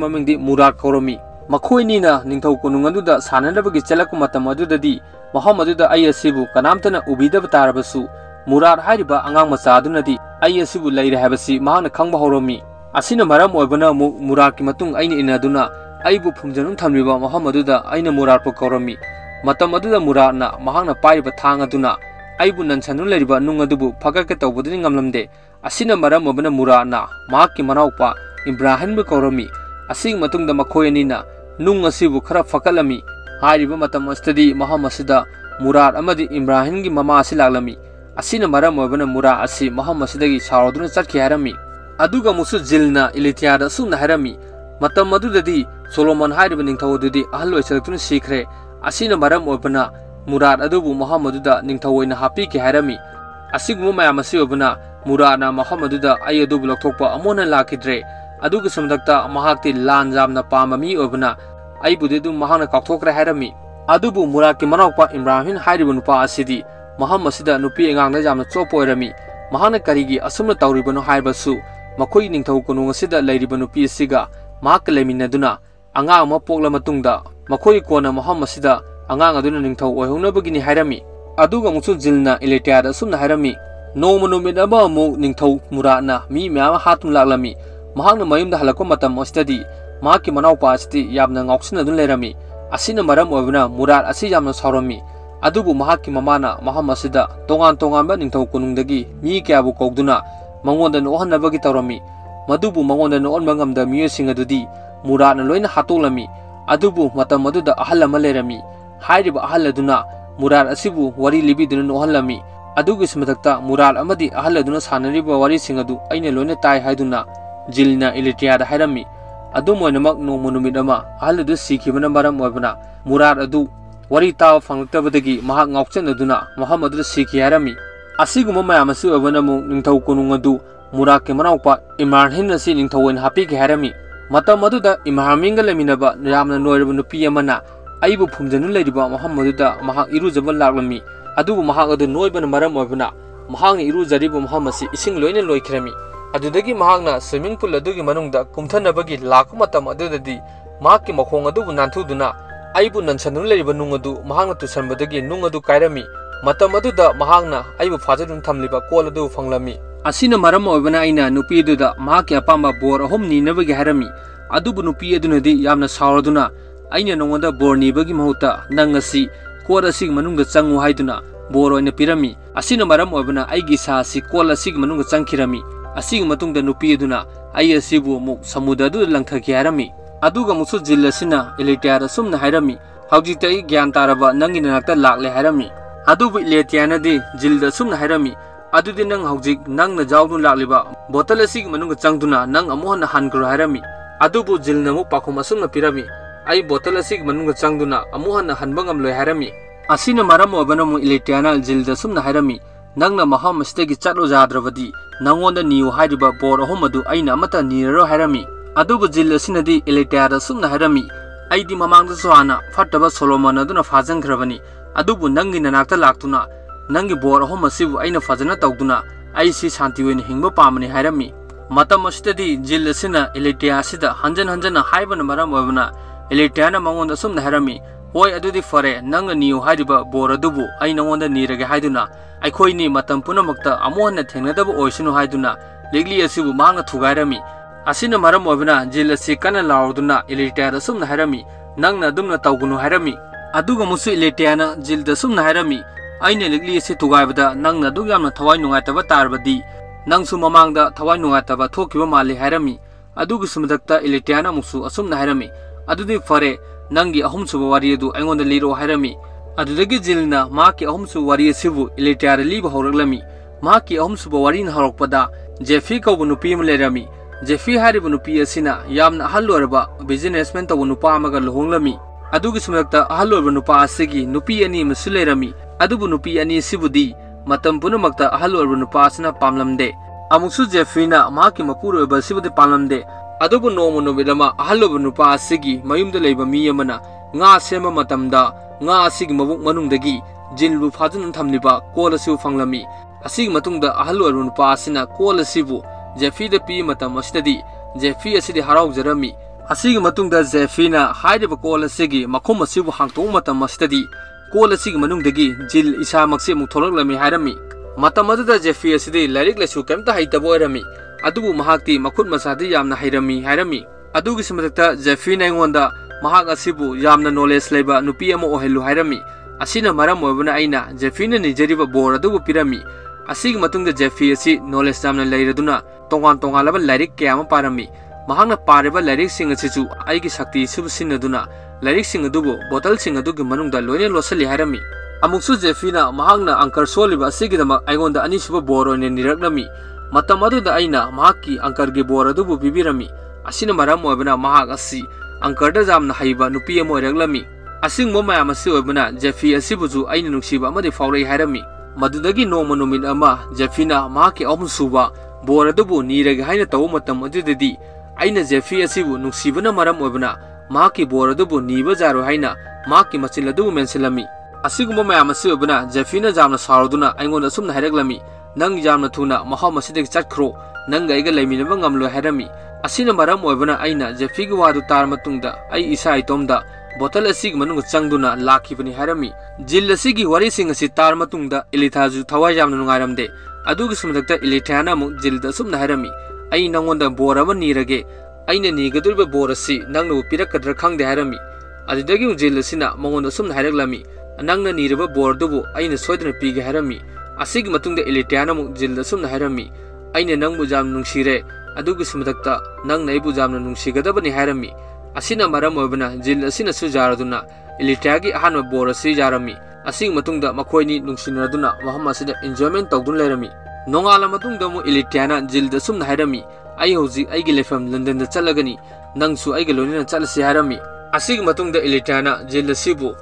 कौरमी मखोइनीना निंथौ कोनुंग अदुदा चलक मतम अदुददी मोहम्मद अदुदा अई असिबु कनामतना उबिदब तारबसु मुराद हाइरिबा अंगांग मचादुनदी हौरमी असिना की मतुंग अइन इनादुना अइबु मोहम्मद अदुदा कौरमी मतम अदुदा मुरादना ꯑꯩꯕꯨ ꯅꯟꯁꯟꯗꯨꯅ ꯂꯩꯔꯤꯕ ꯅꯨꯡ ꯑꯗꯨꯕꯨ ꯐꯒꯠꯀꯦ ꯇꯧꯕꯗꯨꯗꯤ ꯉꯝꯂꯝꯗꯦ ꯑꯁꯤꯅ ꯃꯔꯝ ꯑꯣꯏꯕꯅ ꯃꯨꯔꯥꯠꯅ ꯃꯍꯥꯛꯀꯤ ꯃꯅꯥꯎꯄꯥ ꯏꯕ꯭ꯔꯥꯍꯤꯝꯕꯨ ꯀꯧꯔꯝꯃꯤ ꯑꯁꯤꯒꯤ ꯃꯇꯨꯡꯗ ꯃꯈꯣꯏ ꯑꯅꯤꯅ ꯅꯨꯡ ꯑꯁꯤꯕꯨ ꯈꯔ ꯐꯒꯠꯂꯝꯃꯤ ꯍꯥꯏꯔꯤꯕ ꯃꯇꯝ ꯑꯁꯤꯗꯗꯤ ꯃꯐꯝ ꯑꯁꯤꯗ ꯃꯨꯔꯥꯠ ꯑꯃꯗꯤ ꯏꯕ꯭ꯔꯥꯍꯤꯝꯒꯤ ꯃꯃꯥ ꯑꯁꯤ ꯂꯥꯛꯂꯝꯃꯤ ꯑꯁꯤꯅ ꯃꯔꯝ ꯑꯣꯏꯕꯅ ꯃꯨꯔꯥꯠ ꯑꯁꯤ ꯃꯐꯝ ꯑꯁꯤꯗꯒꯤ ꯁꯥꯎꯔꯗꯨꯅ ꯆꯠꯈꯤ ꯍꯥꯏꯔꯝꯃꯤ ꯑꯗꯨꯒ ꯑꯃꯨꯛꯁꯨ ꯖꯤꯜꯅ ꯏꯂꯤꯊꯤꯌꯥꯗ ꯑꯁꯨꯝꯅ ꯍꯥꯏꯔꯝꯃꯤ ꯃꯇꯝ ꯑꯗꯨꯗꯗꯤ ꯁꯣꯂꯣꯃꯟ ꯍꯥꯏꯔꯤꯕ ꯅꯤꯡꯊꯧ ꯑꯗꯨꯗꯤ ꯑꯍꯜ ꯑꯣꯏꯁꯜꯂꯛꯇꯨꯅ ꯁꯤꯈ꯭ꯔꯦ ꯑꯁꯤꯅ ꯃꯔꯝ ꯑꯣꯏꯕꯅ ꯃꯨꯔꯥꯠ ꯑꯗꯨꯕꯨ ꯃꯐꯝ ꯑꯗꯨꯗ ꯅꯤꯡꯊꯧ ꯑꯣꯏꯅ ꯍꯥꯞꯄꯤꯈꯤ ꯍꯥꯏꯔꯝꯃꯤ ꯑꯁꯤꯒꯨꯝꯕ ꯃꯌꯥꯝ ꯑꯁꯤ ꯑꯣꯏꯕꯅ ꯃꯨꯔꯥꯠꯅ ꯃꯐꯝ ꯑꯗꯨꯗ ꯑꯩ ꯑꯗꯨꯕꯨ ꯂꯧꯊꯣꯛꯄ ꯑꯃꯨꯛ ꯍꯟꯅ ꯂꯥꯛꯈꯤꯗ꯭ꯔꯦ ꯑꯗꯨꯒꯤꯁꯨ ꯃꯊꯛꯇ ꯃꯍꯥꯛꯇꯤ ꯂꯥꯟ ꯌꯥꯝꯅ ꯄꯥꯝꯕ ꯃꯤ ꯑꯣꯏꯕꯅ ꯑꯩꯕꯨꯗꯤ ꯑꯗꯨꯝ ꯃꯍꯥꯛꯅ ꯀꯥꯎꯊꯣꯛꯈ꯭ꯔꯦ ꯍꯥꯏꯔꯝꯃꯤ ꯑꯗꯨꯕꯨ ꯃꯨꯔꯥꯠꯀꯤ ꯃꯅꯥꯎꯄꯥ ꯏꯝꯔꯥꯍꯤꯝ ꯍꯥꯏꯔꯤꯕ ꯅꯨꯄꯥ ꯑꯁꯤꯗꯤ ꯃꯐꯝ ꯑꯁꯤꯗ ꯅꯨꯄꯤ ꯑꯉꯥꯡꯗ ꯌꯥꯝꯅ ꯆꯣꯞꯄ ꯑꯣꯏꯔꯝꯃꯤ ꯃꯍꯥꯛꯅ ꯀꯔꯤꯒꯤ ꯑꯁꯨꯝꯅ ꯇꯧꯔꯤꯕꯅꯣ ꯍꯥꯏꯕꯁꯨ ꯃꯈꯣꯏꯒꯤ ꯅꯤꯡꯊꯧ ꯀꯣꯅꯨꯡ ꯑꯁꯤꯗ ꯂꯩꯔꯤꯕ ꯅꯨꯄꯤ ꯑꯁꯤꯒ ꯃꯍꯥꯛꯀ ꯂꯩꯃꯤꯟꯅꯗꯨꯅ ꯑꯉꯥꯡ ꯑꯃ ꯄꯣꯛꯂ ꯃꯇꯨꯡꯗ ꯃꯈꯣꯏꯒꯤ ꯀꯣꯟꯅ ꯃꯐꯝ ꯑꯁꯤꯗ ꯑꯉꯥꯡ ꯑꯗꯨꯅ ꯅꯤꯡꯊꯧ ꯑꯣꯏꯍꯧꯅꯕꯒꯤꯅꯤ ꯍꯥꯏꯔꯝꯃꯤ ꯑꯗꯨꯒ ꯑꯃꯨꯛꯁꯨ ꯖꯤꯜꯅ ꯏꯂꯤꯇꯤꯌꯥꯗ ꯑꯁꯨꯝꯅ ꯍꯥꯏꯔꯝꯃꯤ ꯅꯣꯡꯃ ꯅꯨꯃꯤꯠ ꯑꯃ ꯑꯃꯨꯛ ꯅꯤꯡꯊꯧ ꯃꯨꯔꯥꯠꯅ ꯃꯤ ꯃꯌꯥꯝ ꯍꯥꯠꯇꯨꯅ ꯂꯥꯛꯂꯝꯃꯤ ꯃꯍꯥꯛꯅ ꯃꯌꯨꯝꯗ ꯍꯜꯂꯛꯄ ꯃꯇꯝ ꯑꯁꯤꯗꯗꯤ ꯃꯍꯥꯛꯀꯤ ꯃꯅꯥꯎꯄꯥ ꯑꯁꯤꯗꯤ ꯌꯥꯝꯅ ꯉꯥꯎꯁꯤꯟꯅꯗꯨꯅ ꯂꯩꯔꯝꯃꯤ ꯑꯁꯤꯅ ꯃꯔꯝ ꯑꯣꯏꯕꯅ ꯃꯨꯔꯥꯠ ꯑꯁꯤ ꯌꯥꯝꯅ ꯁꯥꯎꯔꯝꯃꯤ ꯑꯗꯨꯕꯨ ꯃꯍꯥꯛꯀꯤ ꯃꯃꯥꯅ ꯃꯐꯝ ꯑꯁꯤꯗ ꯇꯣꯉꯥꯟ ꯇꯣꯉꯥꯟꯕ ꯅꯤꯡꯊꯧ ꯀꯣꯅꯨꯡꯗꯒꯤ ꯃꯤ ꯀꯌꯥꯕꯨ ꯀꯧꯗꯨꯅ ꯃꯉꯣꯟꯗ ꯅꯣꯛꯍꯟꯅꯕꯒꯤ ꯇꯧꯔꯝꯃꯤ ꯃꯗꯨꯕꯨ ꯃꯉꯣꯟꯗ ꯅꯣꯛꯍꯟꯕ ꯉꯝꯗꯕ ꯃꯤꯑꯣꯏꯁꯤꯡ ꯑꯗꯨꯗꯤ ꯃꯨꯔꯥꯠꯅ ꯂꯣꯏꯅ ꯍꯥꯠꯇꯣꯛꯂꯝꯃꯤ ꯑꯗꯨꯕꯨ ꯃꯇꯝ ꯑꯗꯨꯗ ꯑꯍꯜ ꯑꯃ ꯂꯩꯔꯝꯃꯤ ꯍꯥꯏꯔꯤꯕ ꯑꯍꯜ ꯑꯗꯨꯅ ꯃꯨꯔꯥꯔ ꯑꯁꯤꯕꯨ ꯋꯥꯔꯤ ꯂꯤꯕꯤꯗꯨꯅ ꯅꯣꯛꯍꯜꯂꯝꯃꯤ ꯑꯗꯨꯒꯤꯁꯨ ꯃꯊꯛꯇ ꯃꯨꯔꯥꯔ ꯑꯃꯗꯤ ꯑꯍꯜ ꯑꯗꯨꯅ ꯁꯥꯟꯅꯔꯤꯕ ꯋꯥꯔꯤꯁꯤꯡ ꯑꯗꯨ ꯑꯩꯅ ꯂꯣꯏꯅ ꯇꯥꯏ ꯍꯥꯏꯗꯨꯅ ꯖꯤꯜꯅ ꯏꯂꯤꯇ꯭ꯔꯤꯌꯥꯗ ꯍꯥꯏꯔꯝꯃꯤ ꯑꯗꯨꯝ ꯑꯣꯏꯅꯃꯛ ꯅꯣꯡꯃ ꯅꯨꯃꯤꯠ ꯑꯃ ꯑꯍꯜ ꯑꯗꯨ ꯁꯤꯈꯤꯕꯅ ꯃꯔꯝ ꯑꯣꯏꯕꯅ ꯃꯨꯔꯥꯔ ꯑꯗꯨ ꯋꯥꯔꯤ ꯇꯥꯕ ꯐꯪꯂꯛꯇꯕꯗꯒꯤ ꯃꯍꯥꯛ ꯉꯥꯎꯆꯠꯅꯗꯨꯅ ꯃꯐꯝ ꯑꯗꯨꯗ ꯁꯤꯈꯤ ꯍꯥꯏꯔꯝꯃꯤ ꯑꯁꯤꯒꯨꯝꯕ ꯃꯌꯥꯝ ꯑꯁꯤ ꯑꯣꯏꯕꯅ ꯑꯃꯨꯛ ꯅꯤꯡꯊꯧ ꯀꯣꯅꯨꯡ ꯑꯗꯨ ꯃꯨꯔꯥꯛꯀꯤ ꯃꯅꯥꯎꯄꯥ ꯏꯃꯥꯔꯍꯤꯟ ꯑꯁꯤ ꯅꯤꯡꯊꯧ ꯑꯣꯏꯅ ꯍꯥꯞꯄꯤꯈꯤ ꯍꯥꯏꯔꯝꯃꯤ ꯃꯇꯝ ꯑꯗꯨꯗ ꯏꯃꯥꯔꯃꯤꯟꯒ ꯂꯩꯃꯤꯟꯅꯕ ꯌꯥꯝꯅ ꯅꯣꯏꯔꯕ ꯅꯨꯄꯤ ꯑꯃꯅ ꯑꯩꯕꯨ ꯐꯨꯝꯖꯅ ꯂꯩꯔꯤꯕ ꯃꯐꯝ ꯑꯗꯨꯗ ꯃꯍꯥꯛ ꯏꯔꯨꯖꯕ ꯂꯥꯛꯂꯝꯃꯤ ꯑꯗꯨꯕꯨ ꯃꯍꯥꯛ ꯑꯗꯨ ꯅꯣꯏꯕꯅ ꯃꯔꯝ ꯑꯣꯏꯕꯅ ꯃꯍꯥꯛꯅ ꯏꯔꯨꯖꯔꯤꯕ ꯃꯐꯝ ꯑꯁꯤ ꯏꯁꯤꯡ ꯂꯣꯏꯅ ꯂꯣꯏꯈꯤꯔꯝꯃꯤ ꯑꯗꯨꯗꯒꯤ ꯃꯍꯥꯛꯅ ꯁ꯭ꯋꯤꯃꯤꯡ ꯄꯨꯜ ꯑꯗꯨꯒꯤ ꯃꯅꯨꯡꯗ ꯀꯨꯝꯊꯅꯕꯒꯤ ꯂꯥꯛꯄ ꯃꯇꯝ ꯑꯗꯨꯗꯗꯤ ꯃꯍꯥꯛꯀꯤ ꯃꯈꯣꯡ ꯑꯗꯨꯕꯨ ꯅꯥꯟꯊꯨꯗꯨꯅ ꯑꯩꯕꯨ ꯅꯟꯁꯟꯗꯨꯅ ꯂꯩꯔꯤꯕ ꯅꯨꯡ ꯑꯗꯨ ꯃꯍꯥꯛꯅ ꯇꯨꯁꯟꯕꯗꯒꯤ ꯅꯨꯡ ꯑꯗꯨ ꯀꯥꯏꯔꯝꯃꯤ ꯃꯇꯝ ꯑꯗꯨꯗ ꯃꯍꯥꯛꯅ ꯑꯩꯕꯨ ꯐꯥꯖꯗꯨꯅ ꯊꯝꯂꯤꯕ ꯀꯣꯜ ꯑꯗꯨ ꯐꯪꯂꯝꯃꯤ ꯑꯁꯤꯅ ꯃꯔꯝ ꯑꯣꯏꯕꯅ ꯑꯩꯅ ꯅꯨꯄꯤꯗꯨꯗ ꯃꯍꯥꯛꯀꯤ ꯑꯄꯥꯝꯕ ꯕꯣꯔ ꯑꯍꯨꯝ ꯅꯤꯅꯕꯒꯤ ꯍꯥꯏꯔꯝꯃꯤ ꯑꯗꯨꯕꯨ ꯅꯨꯄꯤ ꯑꯗꯨꯅꯗꯤ ꯌꯥꯝꯅ ꯁꯥꯎꯔꯗꯨꯅ ꯑꯩꯅ ꯅꯉꯣꯟꯗ ꯕꯣꯔ ꯅꯤꯕꯒꯤ ꯃꯍꯨꯠꯇ ꯅꯪ ꯉꯁꯤ ꯀꯣꯠ ꯑꯁꯤꯒꯤ ꯃꯅꯨꯡꯗ ꯆꯪꯉꯨ ꯍꯥꯏꯗꯨꯅ ꯕꯣꯔ ꯑꯣꯏꯅ ꯄꯤꯔꯝꯃꯤ ꯑꯁꯤꯅ ꯃꯔꯝ ꯑꯣꯏꯕꯅ ꯑꯩꯒꯤ ꯏꯁꯥ ꯑꯁꯤ ꯀꯣꯜ ꯑꯁꯤꯒꯤ ꯃꯅꯨꯡꯗ ꯆꯪꯈꯤꯔꯝꯃꯤ ꯑꯁꯤꯒꯤ ꯃꯇꯨꯡꯗ ꯅꯨꯄꯤ ꯑꯗꯨꯅ ꯑꯩ ꯑꯁꯤꯕꯨ ꯑꯃꯨꯛ ꯁꯃꯨꯗ꯭ꯔ ꯑꯗꯨꯗ ꯂꯪꯊꯈꯤ ꯍꯥꯏꯔꯝꯃꯤ ꯑꯗꯨꯒ ꯑꯃꯨꯛꯁꯨ ꯖꯤꯜ ꯑꯁꯤꯅ ꯏꯂꯤꯇꯤꯌꯥꯗ ꯁꯨꯝꯅ ꯍꯥꯏꯔꯝꯃꯤ ꯍꯧꯖꯤꯛꯇ ꯑꯩ ꯒ꯭ꯌꯥꯟ ꯇꯥꯔꯕ ꯅꯪꯒꯤ ꯅꯅꯥꯛꯇ ꯂꯥꯛꯂꯦ ꯍꯥꯏꯔꯝꯃꯤ ꯑꯗꯨꯕꯨ ꯏꯂꯦꯇꯤꯌꯥꯅꯗꯤ ꯖꯤꯜꯗ ꯁꯨꯝꯅ ꯍꯥꯏꯔꯝꯃꯤ ꯑꯗꯨꯗꯤ ꯅꯪ ꯍꯧꯖꯤꯛ ꯅꯪꯅ ꯌꯥꯎꯗꯨꯅ ꯂꯥꯛꯂꯤꯕ ꯕꯣꯇꯜ ꯑꯁꯤꯒꯤ ꯃꯅꯨꯡꯗ ꯆꯪꯗꯨꯅ ꯅꯪ ꯑꯃꯨꯛ ꯍꯟꯅ ꯍꯟꯈ꯭ꯔꯣ ꯍꯥꯏꯔꯝꯃꯤ ꯑꯗꯨꯕꯨ ꯖꯤꯜꯅ ꯑꯃꯨꯛ ꯄꯥꯎꯈꯨꯝ ꯑꯁꯨꯝꯅ ꯄꯤꯔꯝꯃꯤ ꯑꯩ ꯕꯣꯇꯜ ꯑꯁꯤꯒꯤ ꯃꯅꯨꯡꯗ ꯆꯪꯗꯨꯅ ꯑꯃꯨꯛ ꯍꯟꯅ ꯍꯟꯕ ꯉꯝꯂꯣꯏ ꯍꯥꯏꯔꯝꯃꯤ ꯑꯁꯤꯅ ꯃꯔꯝ ꯑꯣꯏꯕꯅ ꯑꯃꯨꯛ ꯏꯂꯤꯇꯤꯌꯥꯅ ꯖꯤꯜꯗ ꯁꯨꯝꯅ ꯍꯥꯏꯔꯝꯃꯤ ꯅꯪꯅ ꯃꯐꯝ ꯑꯁꯤꯗꯒꯤ ꯆꯠꯂꯣ ꯌꯥꯗ꯭ꯔꯕꯗꯤ ꯅꯪꯉꯣꯟꯗ ꯅꯤꯌꯨ ꯍꯥꯏꯔꯤꯕ ꯕꯣꯔ ꯑꯍꯨꯝ ꯑꯗꯨ ꯑꯩꯅ ꯑꯃꯠꯇ ꯅꯤꯔꯔꯣꯏ ꯍꯥꯏꯔꯝꯃꯤ ꯑꯗꯨꯕꯨ ꯖꯤꯜ ꯑꯁꯤꯅꯗꯤ ꯏꯂꯤꯇꯤꯌꯥꯗ ꯁꯨꯝꯅ ꯍꯥꯏꯔꯝꯃꯤ ꯑꯩꯗꯤ ꯃꯃꯥꯡꯗꯁꯨ ꯍꯥꯟꯅ ꯐꯠꯇꯕ ꯁꯣꯂꯣꯃꯟ ꯑꯗꯨꯅ ꯐꯥꯖꯟꯈ꯭ꯔꯕꯅꯤ ꯑꯗꯨꯕꯨ ꯅꯪꯒꯤ ꯅꯅꯥꯛꯇ ꯂꯥꯛꯇꯨꯅ ꯅꯪꯒꯤ ꯕꯣꯔ ꯑꯍꯨꯝ ꯑꯁꯤꯕꯨ ꯑꯩꯅ ꯐꯖꯅ ꯇꯧꯗꯨꯅ ꯑꯩꯁꯤ ꯁꯥꯟꯇꯤ ꯑꯣꯏꯅ ꯍꯤꯡꯕ ꯄꯥꯝꯕꯅꯤ ꯍꯥꯏꯔꯝꯃꯤ ꯃꯇꯝ ꯑꯁꯤꯗꯗꯤ ꯖꯤꯜ ꯑꯁꯤꯅ ꯏꯂꯤꯇꯤꯌꯥ ꯑꯁꯤꯗ ꯍꯟꯖꯟ ꯍꯟꯖꯟꯅ ꯍꯥꯏꯕꯅ ꯃꯔꯝ ꯑꯣꯏꯕꯅ ꯏꯂꯤꯇꯤꯌꯥꯅ ꯃꯉꯣꯟꯗ ꯑꯁꯨꯝꯅ ꯍꯥꯏꯔꯝꯃꯤ ꯍꯣꯏ ꯑꯗꯨꯗꯤ ꯐꯔꯦ ꯅꯪꯅ ꯅꯤꯌꯨ ꯍꯥꯏꯔꯤꯕ ꯕꯣꯔ ꯑꯗꯨꯕꯨ ꯑꯩ ꯅꯉꯣꯟꯗ ꯅꯤꯔꯒꯦ ꯍꯥꯏꯗꯨꯅ ꯑꯩꯈꯣꯏꯅꯤ ꯃꯇꯝ ꯄꯨꯝꯅꯃꯛꯇ ꯑꯃꯨꯛ ꯍꯟꯅ ꯊꯦꯡꯅꯗꯕ ꯑꯣꯏꯁꯅꯨ ꯍꯥꯏꯗꯨꯅ ꯂꯤꯛꯂꯤ ꯑꯁꯤꯕꯨ ꯃꯍꯥꯛꯅ ꯊꯨꯒꯥꯏꯔꯝꯃꯤ ꯑꯁꯤꯅ ꯃꯔꯝ ꯑꯣꯏꯕꯅ ꯖꯤꯜ ꯑꯁꯤ ꯀꯟꯅ ꯂꯥꯎꯔꯗꯨꯅ ꯏꯂꯤꯇꯤꯌꯥꯗ ꯑꯁꯨꯝꯅ ꯍꯥꯏꯔꯝꯃꯤ ꯅꯪꯅ ꯑꯗꯨꯝꯅ ꯇꯧꯒꯅꯨ ꯍꯥꯏꯔꯝꯃꯤ ꯑꯗꯨꯒ ꯑꯃꯨꯛꯁꯨ ꯏꯂꯤꯇꯤꯌꯥꯅ ꯖꯤꯜꯗ ꯑꯁꯨꯝꯅ ꯍꯥꯏꯔꯝꯃꯤ ꯑꯩꯅ ꯂꯤꯛꯂꯤ ꯑꯁꯤ ꯊꯨꯒꯥꯏꯕꯗ ꯅꯪꯅ ꯑꯗꯨꯛ ꯌꯥꯝꯅ ꯊꯋꯥꯏ ꯅꯨꯡꯉꯥꯏꯇꯕ ꯇꯥꯔꯕꯗꯤ ꯅꯪꯁꯨ ꯃꯃꯥꯡꯗ ꯊꯋꯥꯏ ꯅꯨꯡꯉꯥꯏꯇꯕ ꯊꯣꯛꯈꯤꯕ ꯃꯥꯜꯂꯤ ꯍꯥꯏꯔꯝꯃꯤ ꯑꯗꯨꯒꯤꯁꯨ ꯃꯊꯛꯇ ꯏꯂꯤꯇꯤꯌꯥꯅ ꯑꯃꯨꯛꯁꯨ ꯑꯁꯨꯝꯅ ꯍꯥꯏꯔꯝꯃꯤ ꯑꯗꯨꯗꯤ ꯐꯔꯦ ꯅꯪꯒꯤ ꯑꯍꯨꯝꯁꯨꯕ ꯋꯥꯔꯤ ꯑꯗꯨ ꯑꯩꯉꯣꯟꯗ ꯂꯤꯔꯛꯑꯣ ꯍꯥꯏꯔꯝꯃꯤ ꯑꯗꯨꯗꯒꯤ ꯖꯤꯜꯅ ꯃꯍꯥꯛꯀꯤ ꯑꯍꯨꯝꯁꯨꯕ ꯋꯥꯔꯤ ꯑꯁꯤꯕꯨ ꯏꯂꯤꯇꯤꯌꯥꯗ ꯂꯤꯕ ꯍꯧꯔꯛꯂꯝꯃꯤ ꯃꯍꯥꯛꯀꯤ ꯑꯍꯨꯝꯁꯨꯕ ꯋꯥꯔꯤꯅ ꯍꯧꯔꯛꯄꯗ ꯖꯦꯐꯤ ꯀꯧꯕ ꯅꯨꯄꯤ ꯑꯃ ꯂꯩꯔꯝꯃꯤ ꯖꯦꯐꯤ ꯍꯥꯏꯔꯤꯕ ꯅꯨꯄꯤ ꯑꯁꯤꯅ ꯌꯥꯝꯅ ꯑꯍꯜ ꯑꯣꯏꯔꯕ ꯕꯤꯖꯤꯅꯦꯁꯃꯦꯟ ꯇꯧꯕ ꯅꯨꯄꯥ ꯑꯃꯒ ꯂꯨꯍꯣꯡꯂꯝꯃꯤ ꯑꯗꯨꯒꯤꯁꯨ ꯃꯊꯛꯇ ꯑꯍꯜ ꯑꯣꯏꯔꯕ ꯅꯨꯄꯥ ꯑꯁꯤꯒꯤ ꯅꯨꯄꯤ ꯑꯅꯤ ꯑꯃꯁꯨ ꯂꯩꯔꯝꯃꯤ ꯑꯗꯨꯕꯨ ꯅꯨꯄꯤ ꯑꯅꯤ ꯑꯁꯤꯕꯨꯗꯤ ꯃꯇꯝ ꯄꯨꯝꯅꯃꯛꯇ ꯑꯍꯜ ꯑꯣꯏꯔꯕ ꯅꯨꯄꯥ ꯑꯁꯤꯅ ꯄꯥꯝꯂꯝꯗꯦ ꯑꯃꯨꯛꯁꯨ ꯖꯦꯐ꯭ꯔꯤꯅ ꯃꯍꯥꯛꯀꯤ ꯃꯄꯨꯔꯣꯏꯕ ꯑꯁꯤꯕꯨꯗꯤ ꯄꯥꯝꯂꯝꯗꯦ ꯑꯗꯨꯕꯨ ꯅꯣꯡꯃ ꯅꯨꯃꯤꯠ ꯑꯃ ꯑꯍꯜ ꯑꯣꯏꯕ ꯅꯨꯄꯥ ꯑꯁꯤꯒꯤ ꯃꯌꯨꯝꯗ ꯂꯩꯕ ꯃꯤ ꯑꯃꯅ ꯉꯥ ꯁꯦꯝꯕ ꯃꯇꯝꯗ ꯉꯥ ꯑꯁꯤꯒꯤ ꯃꯕꯨꯛ ꯃꯅꯨꯡꯗꯒꯤ ꯖꯤꯟꯕꯨ ꯐꯥꯖꯅ ꯊꯝꯂꯤꯕ ꯀꯣꯜ ꯑꯁꯤꯕꯨ ꯐꯪꯂꯝꯃꯤ ꯑꯁꯤꯒꯤ ꯃꯇꯨꯡꯗ ꯑꯍꯜ ꯑꯣꯏꯔꯕ ꯅꯨꯄꯥ ꯑꯁꯤꯅ ꯀꯣꯜ ꯑꯁꯤꯕꯨ ꯖꯦꯐ꯭ꯔꯤꯗ ꯄꯤꯕ ꯃꯇꯝ ꯑꯁꯤꯗꯗꯤ ꯖꯦꯐ꯭ꯔꯤ ꯑꯁꯤꯗꯤ ꯍꯔꯥꯎꯖꯔꯝꯃꯤ ꯑꯁꯤꯒꯤ ꯃꯇꯨꯡꯗ ꯖꯦꯐ꯭ꯔꯤꯅ ꯍꯥꯏꯔꯤꯕ ꯀꯣꯜ ꯑꯁꯤꯒꯤ ꯃꯈꯨꯝ ꯑꯁꯤꯕꯨ ꯍꯥꯡꯇꯣꯛꯄ ꯃꯇꯝ ꯑꯁꯤꯗꯗꯤ ꯀꯣꯜ ꯑꯁꯤꯒꯤ ꯃꯅꯨꯡꯗꯒꯤ ꯖꯤꯜ ꯏꯁꯥꯃꯛꯁꯤ ꯑꯃꯨꯛ ꯊꯣꯛꯂꯛꯂꯝꯃꯤ ꯍꯥꯏꯔꯝꯃꯤ ꯃꯇꯝ ꯑꯗꯨꯗ ꯖꯦꯐ꯭ꯔꯤ ꯑꯁꯤꯗꯤ ꯂꯥꯏꯔꯤꯛ ꯂꯥꯏꯁꯨ ꯀꯩꯝꯇ ꯍꯩꯇꯕ ꯑꯣꯏꯔꯝꯃꯤ ꯑꯗꯨꯕꯨ ꯃꯍꯥꯛꯇꯤ ꯃꯈꯨꯠ ꯃꯁꯥꯗꯤ ꯌꯥꯝꯅ ꯍꯩꯔꯝꯃꯤ ꯍꯥꯏꯔꯝꯃꯤ ꯑꯗꯨꯒꯤꯁꯨ ꯃꯊꯛꯇ ꯖꯦꯐ꯭ꯔꯤꯅ ꯑꯩꯉꯣꯟꯗ ꯃꯍꯥꯛ ꯑꯁꯤꯕꯨ ꯌꯥꯝꯅ ꯅꯣꯂꯦꯖ ꯂꯩꯕ ꯅꯨꯄꯤ ꯑꯃ ꯑꯣꯏꯍꯜꯂꯨ ꯍꯥꯏꯔꯝꯃꯤ ꯑꯁꯤꯅ ꯃꯔꯝ ꯑꯣꯏꯕꯅ ꯑꯩꯅ ꯖꯦꯐ꯭ꯔꯤꯅ ꯅꯤꯖꯔꯤꯕ ꯕꯣꯔ ꯑꯗꯨꯕꯨ ꯄꯤꯔꯝꯃꯤ ꯑꯁꯤꯒꯤ ꯃꯇꯨꯡꯗ ꯖꯦꯐ꯭ꯔꯤ ꯑꯁꯤ ꯅꯣꯂꯦꯖ ꯌꯥꯝꯅ ꯂꯩꯔꯗꯨꯅ ꯇꯣꯉꯥꯟ ꯇꯣꯉꯥꯟꯂꯕ ꯂꯥꯏꯔꯤꯛ ꯀꯌꯥ ꯑꯃ ꯄꯥꯔꯝꯃꯤ ꯃꯍꯥꯛꯅ ꯄꯥꯔꯤꯕ ꯂꯥꯏꯔꯤꯛꯁꯤꯡ ꯑꯁꯤꯁꯨ ꯑꯩꯒꯤ ꯁꯛꯇꯤ ꯑꯁꯤꯕꯨ ꯁꯤꯖꯤꯟꯅꯗꯨꯅ ꯂꯥꯏꯔꯤꯛꯁꯤꯡ ꯑꯗꯨꯕꯨ ꯕꯣꯇꯜꯁꯤꯡ ꯑꯗꯨꯒꯤ ꯃꯅꯨꯡꯗ ꯂꯣꯏꯅ ꯂꯣꯠꯁꯤꯜꯂꯤ ꯍꯥꯏꯔꯝꯃꯤ ꯑꯃꯨꯛꯁꯨ ꯖꯦꯐ꯭ꯔꯤꯅ ꯃꯍꯥꯛꯅ ꯑꯪꯀꯔ ꯁꯣꯜꯂꯤꯕ ꯑꯁꯤꯒꯤꯗꯃꯛ ꯑꯩꯉꯣꯟꯗ ꯑꯅꯤꯁꯨꯕ ꯕꯣꯔ ꯑꯣꯏꯅ ꯅꯤꯔꯛꯂꯝꯃꯤ ꯃꯇꯝ ꯑꯗꯨꯗ ꯑꯩꯅ ꯃꯍꯥꯛꯀꯤ ꯑꯪꯀꯔꯒꯤ ꯕꯣꯔ ꯑꯗꯨꯕꯨ ꯄꯤꯕꯤꯔꯝꯃꯤ ꯑꯁꯤꯅ ꯃꯔꯝ ꯑꯣꯏꯕꯅ ꯃꯍꯥꯛ ꯑꯁꯤ ꯑꯪꯀꯔꯗ ꯌꯥꯝꯅ ꯍꯩꯕ ꯅꯨꯄꯤ ꯑꯃ ꯑꯣꯏꯔꯛꯂꯝꯃꯤ ꯑꯁꯤꯒꯨꯝꯕ ꯃꯌꯥꯝ ꯑꯁꯤ ꯑꯣꯏꯕꯅ ꯖꯦꯐ꯭ꯔꯤ ꯑꯁꯤꯕꯨꯁꯨ ꯑꯩꯅ ꯅꯨꯡꯁꯤꯕ ꯑꯃꯗꯤ ꯐꯥꯎꯔꯛꯏ ꯍꯥꯏꯔꯝꯃꯤ ꯃꯗꯨꯗꯒꯤ ꯅꯣꯡꯃ ꯅꯨꯃꯤꯠ ꯑꯃ ꯖꯦꯐ꯭ꯔꯤꯅ ꯃꯍꯥꯛꯀꯤ ꯑꯍꯨꯝꯁꯨꯕ ꯕꯣꯔ ꯑꯗꯨꯕꯨ ꯅꯤꯔꯒꯦ ꯍꯥꯏꯅ ꯇꯧꯕ ꯃꯇꯝ ꯑꯗꯨꯗꯗꯤ ꯑꯩꯅ ꯖꯦꯐ꯭ꯔꯤ ꯑꯁꯤꯕꯨ ꯅꯨꯡꯁꯤꯕꯅ ꯃꯔꯝ ꯑꯣꯏꯕꯅ ꯃꯍꯥꯛꯀꯤ ꯕꯣꯔ ꯑꯗꯨꯕꯨ ꯅꯤꯕ ꯌꯥꯔꯣꯏ ꯍꯥꯏꯅ ꯃꯍꯥꯛꯀꯤ ꯃꯆꯤꯟ ꯑꯗꯨꯕꯨ ꯃꯦꯟꯁꯤꯜꯂꯝꯃꯤ ꯑꯁꯤꯒꯨꯝꯕ ꯃꯌꯥꯝ ꯑꯁꯤ ꯑꯣꯏꯕꯅ ꯖꯦꯐ꯭ꯔꯤꯅ ꯌꯥꯝꯅ ꯁꯥꯎꯔꯗꯨꯅ ꯑꯩꯉꯣꯟꯗ ꯑꯁꯨꯝꯅ ꯍꯥꯏꯔꯛꯂꯝꯃꯤ नंग यामना थुना महा मसिदे चटखरो नंग आइगा लेमिनबा ngamlo hairami asina maram oibana aina jefigi wadu tar matungda ai isa itomda bottle asig manung changduna lakibani hairami jil asigi wari sing asi tar matungda ilithaju thawa yamna nungairamde adugi sumdakta ilithana mu jilda sumna hairami ai nangonda boraba nirage aina nigadurba borasi nangnu pirakadra khangde hairami adidagi jil asina mangonda sumna hairak lami nangna niraba bordubu aina soidna pige hairami ꯑꯁꯤꯒꯤ ꯃꯇꯨꯡꯗ ꯏꯂꯤꯇꯤꯌꯥꯅ ꯑꯃꯨꯛ ꯖꯤꯜꯗ ꯑꯁꯨꯝꯅ ꯍꯥꯏꯔꯝꯃꯤ ꯑꯩꯅ ꯅꯪꯕꯨ ꯌꯥꯝꯅ ꯅꯨꯡꯁꯤꯔꯦ ꯑꯗꯨꯒꯤꯁꯨ ꯃꯊꯛꯇ ꯅꯪꯅ ꯑꯩꯕꯨ ꯌꯥꯝꯅ ꯅꯨꯡꯁꯤꯒꯗꯕꯅꯤ ꯍꯥꯏꯔꯝꯃꯤ asina maram oibna jil asina su jaraduna ilitya gi ahanma bor asi jarami asing matungda makhoi nungsinraduna maham asida enjoyment tawdun lerami nongala matungda mu ilityana jil da sumna hairami ai hoji ai gi lefam london da chalagani nangsu ai gi lonina chalasi hairami asig matungda ilityana jil da sibu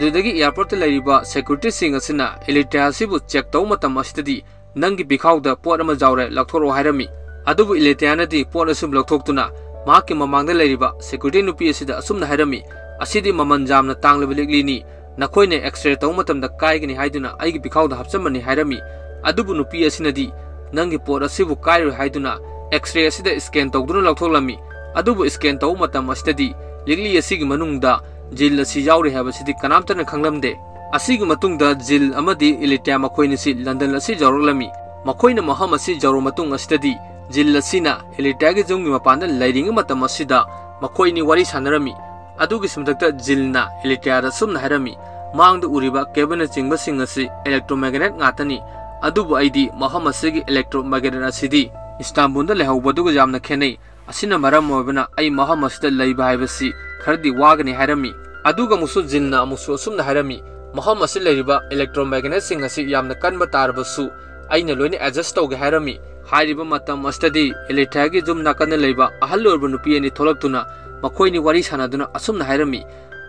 ligli gi bottle amad hapchanduna airport tamna laglami adudagi airport lariba security sing asina ilitya sibu check taw matam asitadi ꯅꯪꯒꯤ ꯕꯤꯈꯥꯎꯗ ꯄꯣꯠ ꯑꯃ ꯌꯥꯎꯔꯦ ꯂꯧꯊꯣꯔꯛꯑꯣ ꯍꯥꯏꯔꯝꯃꯤ ꯑꯗꯨꯕꯨ ꯏꯂꯦꯇꯤꯌꯥꯅꯗꯤ ꯄꯣꯠ ꯑꯁꯨꯝ ꯂꯧꯊꯣꯛꯇꯨꯅ ꯃꯍꯥꯛꯀꯤ ꯃꯃꯥꯡꯗ ꯂꯩꯔꯤꯕ ꯁꯦꯀ꯭ꯌꯨꯔꯤꯇꯤ ꯅꯨꯄꯤ ꯑꯁꯤꯗ ꯑꯁꯨꯝꯅ ꯍꯥꯏꯔꯝꯃꯤ ꯑꯁꯤꯗꯤ ꯃꯃꯜ ꯌꯥꯝꯅ ꯇꯥꯡꯂꯕ ꯂꯤꯛꯂꯤꯅꯤ ꯅꯈꯣꯏꯅ ꯑꯦꯛꯁꯔꯦ ꯇꯧꯕ ꯃꯇꯝꯗ ꯀꯥꯏꯒꯅꯤ ꯍꯥꯏꯗꯨꯅ ꯑꯩꯒꯤ ꯕꯤꯈꯥꯎꯗ ꯍꯥꯞꯆꯟꯕꯅꯤ ꯍꯥꯏꯔꯝꯃꯤ ꯑꯗꯨꯕꯨ ꯅꯨꯄꯤ ꯑꯁꯤꯅꯗꯤ ꯅꯪꯒꯤ ꯄꯣꯠ ꯑꯁꯤꯕꯨ ꯀꯥꯏꯔꯣꯏ ꯍꯥꯏꯗꯨꯅ ꯑꯦꯛꯁꯔꯦ ꯑꯁꯤꯗ ꯁ꯭ꯀꯦꯟ ꯇꯧꯗꯨꯅ ꯂꯧꯊꯣꯛꯂꯝꯃꯤ ꯑꯗꯨꯕꯨ ꯁ꯭ꯀꯦꯟ ꯇꯧꯕ ꯃꯇꯝ ꯑꯁꯤꯗꯗꯤ ꯂꯤꯛꯂꯤ ꯑꯁꯤꯒꯤ ꯃꯅꯨꯡꯗ ꯖꯤꯜ ꯑꯁꯤ ꯌꯥꯎꯔꯤ ꯍꯥꯏꯕꯁꯤꯗꯤ ꯀꯅꯥꯝꯇꯅ ꯈꯪꯂꯝꯗꯦ ꯑꯁꯤꯒꯤ ꯃꯇꯨꯡꯗ ꯖꯤꯜ ꯑꯃꯗꯤ ꯏꯂꯤꯇꯤꯌꯥ ꯃꯈꯣꯏꯅꯁꯤ ꯂꯟꯗꯟ ꯑꯁꯤ ꯌꯧꯔꯛꯂꯝꯃꯤ ꯃꯈꯣꯏꯅ ꯃꯐꯝ ꯑꯁꯤ ꯌꯧꯔꯕ ꯃꯇꯨꯡ ꯑꯁꯤꯗꯗꯤ ꯖꯤꯜ ꯑꯁꯤꯅ ꯍꯦꯂꯤꯇꯥꯒꯤ ꯖꯨꯝꯒꯤ ꯃꯄꯥꯟꯗ ꯂꯩꯔꯤꯉꯩ ꯃꯇꯝ ꯑꯁꯤꯗ ꯃꯈꯣꯏꯅꯤ ꯋꯥꯔꯤ ꯁꯥꯟꯅꯔꯝꯃꯤ ꯑꯗꯨꯒꯤ ꯁꯨꯝꯊꯛꯇ ꯖꯤꯜꯅ ꯍꯦꯂꯤꯇꯤꯌꯥꯗ ꯁꯨꯝꯅ ꯍꯥꯏꯔꯝꯃꯤ ꯃꯥꯡꯗ ꯎꯔꯤꯕ ꯀꯦꯕꯅꯆꯤꯡꯕꯁꯤꯡ ꯑꯁꯤ ꯏꯂꯦꯛꯇ꯭ꯔꯣꯃꯦꯒꯅꯦꯠ ꯉꯥꯛꯇꯅꯤ ꯑꯗꯨꯕꯨ ꯑꯩꯗꯤ ꯃꯐꯝ ꯑꯁꯤꯒꯤ ꯏꯂꯦꯛꯇ꯭ꯔꯣꯃꯦꯒꯅꯦꯠ ꯑꯁꯤꯗꯤ ꯏꯁꯇꯥꯟꯕꯨꯜꯗ ꯂꯩꯍꯧꯕꯗꯨꯒ ꯌꯥꯝꯅ ꯈꯦꯠꯅꯩ ꯑꯁꯤꯅ ꯃꯔꯝ ꯑꯣꯏꯕꯅ ꯑꯩ ꯃꯐꯝ ꯑꯁꯤꯗ ꯂꯩꯕ ꯍꯥꯏꯕꯁꯤ ꯈꯔꯗꯤ ꯋꯥꯒꯅꯤ ꯍꯥꯏꯔꯝꯃꯤ ꯑꯗꯨꯒ ꯑꯃꯨꯛꯁꯨ ꯖꯤꯟꯅ ꯑꯃꯨꯛꯁꯨ ꯑꯁꯨꯝꯅ ꯍꯥꯏꯔꯝꯃꯤ ꯃꯐꯝ ꯑꯁꯤ ꯂꯩꯔꯤꯕ ꯏꯂꯦꯛꯇ꯭ꯔꯣꯃꯦꯒꯅꯦꯠꯁꯤꯡ ꯑꯁꯤ ꯌꯥꯝꯅ ꯀꯟꯕ ꯇꯥꯔꯕꯁꯨ ꯑꯩꯅ ꯂꯣꯏꯅ ꯑꯦꯗꯖꯁ ꯇꯧꯒꯦ ꯍꯥꯏꯔꯝꯃꯤ ꯍꯥꯏꯔꯤꯕ ꯃꯇꯝ ꯑꯁꯤꯗꯗꯤ ꯏꯂꯤꯊꯥꯒꯤ ꯖꯨꯝ ꯅꯥꯀꯟꯗ ꯂꯩꯕ ꯑꯍꯜ ꯑꯣꯏꯔꯕ ꯅꯨꯄꯤ ꯑꯅꯤ ꯊꯣꯛꯂꯛꯇꯨꯅ ꯃꯈꯣꯏꯅꯤ ꯋꯥꯔꯤ ꯁꯥꯟꯅꯗꯨꯅ ꯑꯁꯨꯝꯅ ꯍꯥꯏꯔꯝꯃꯤ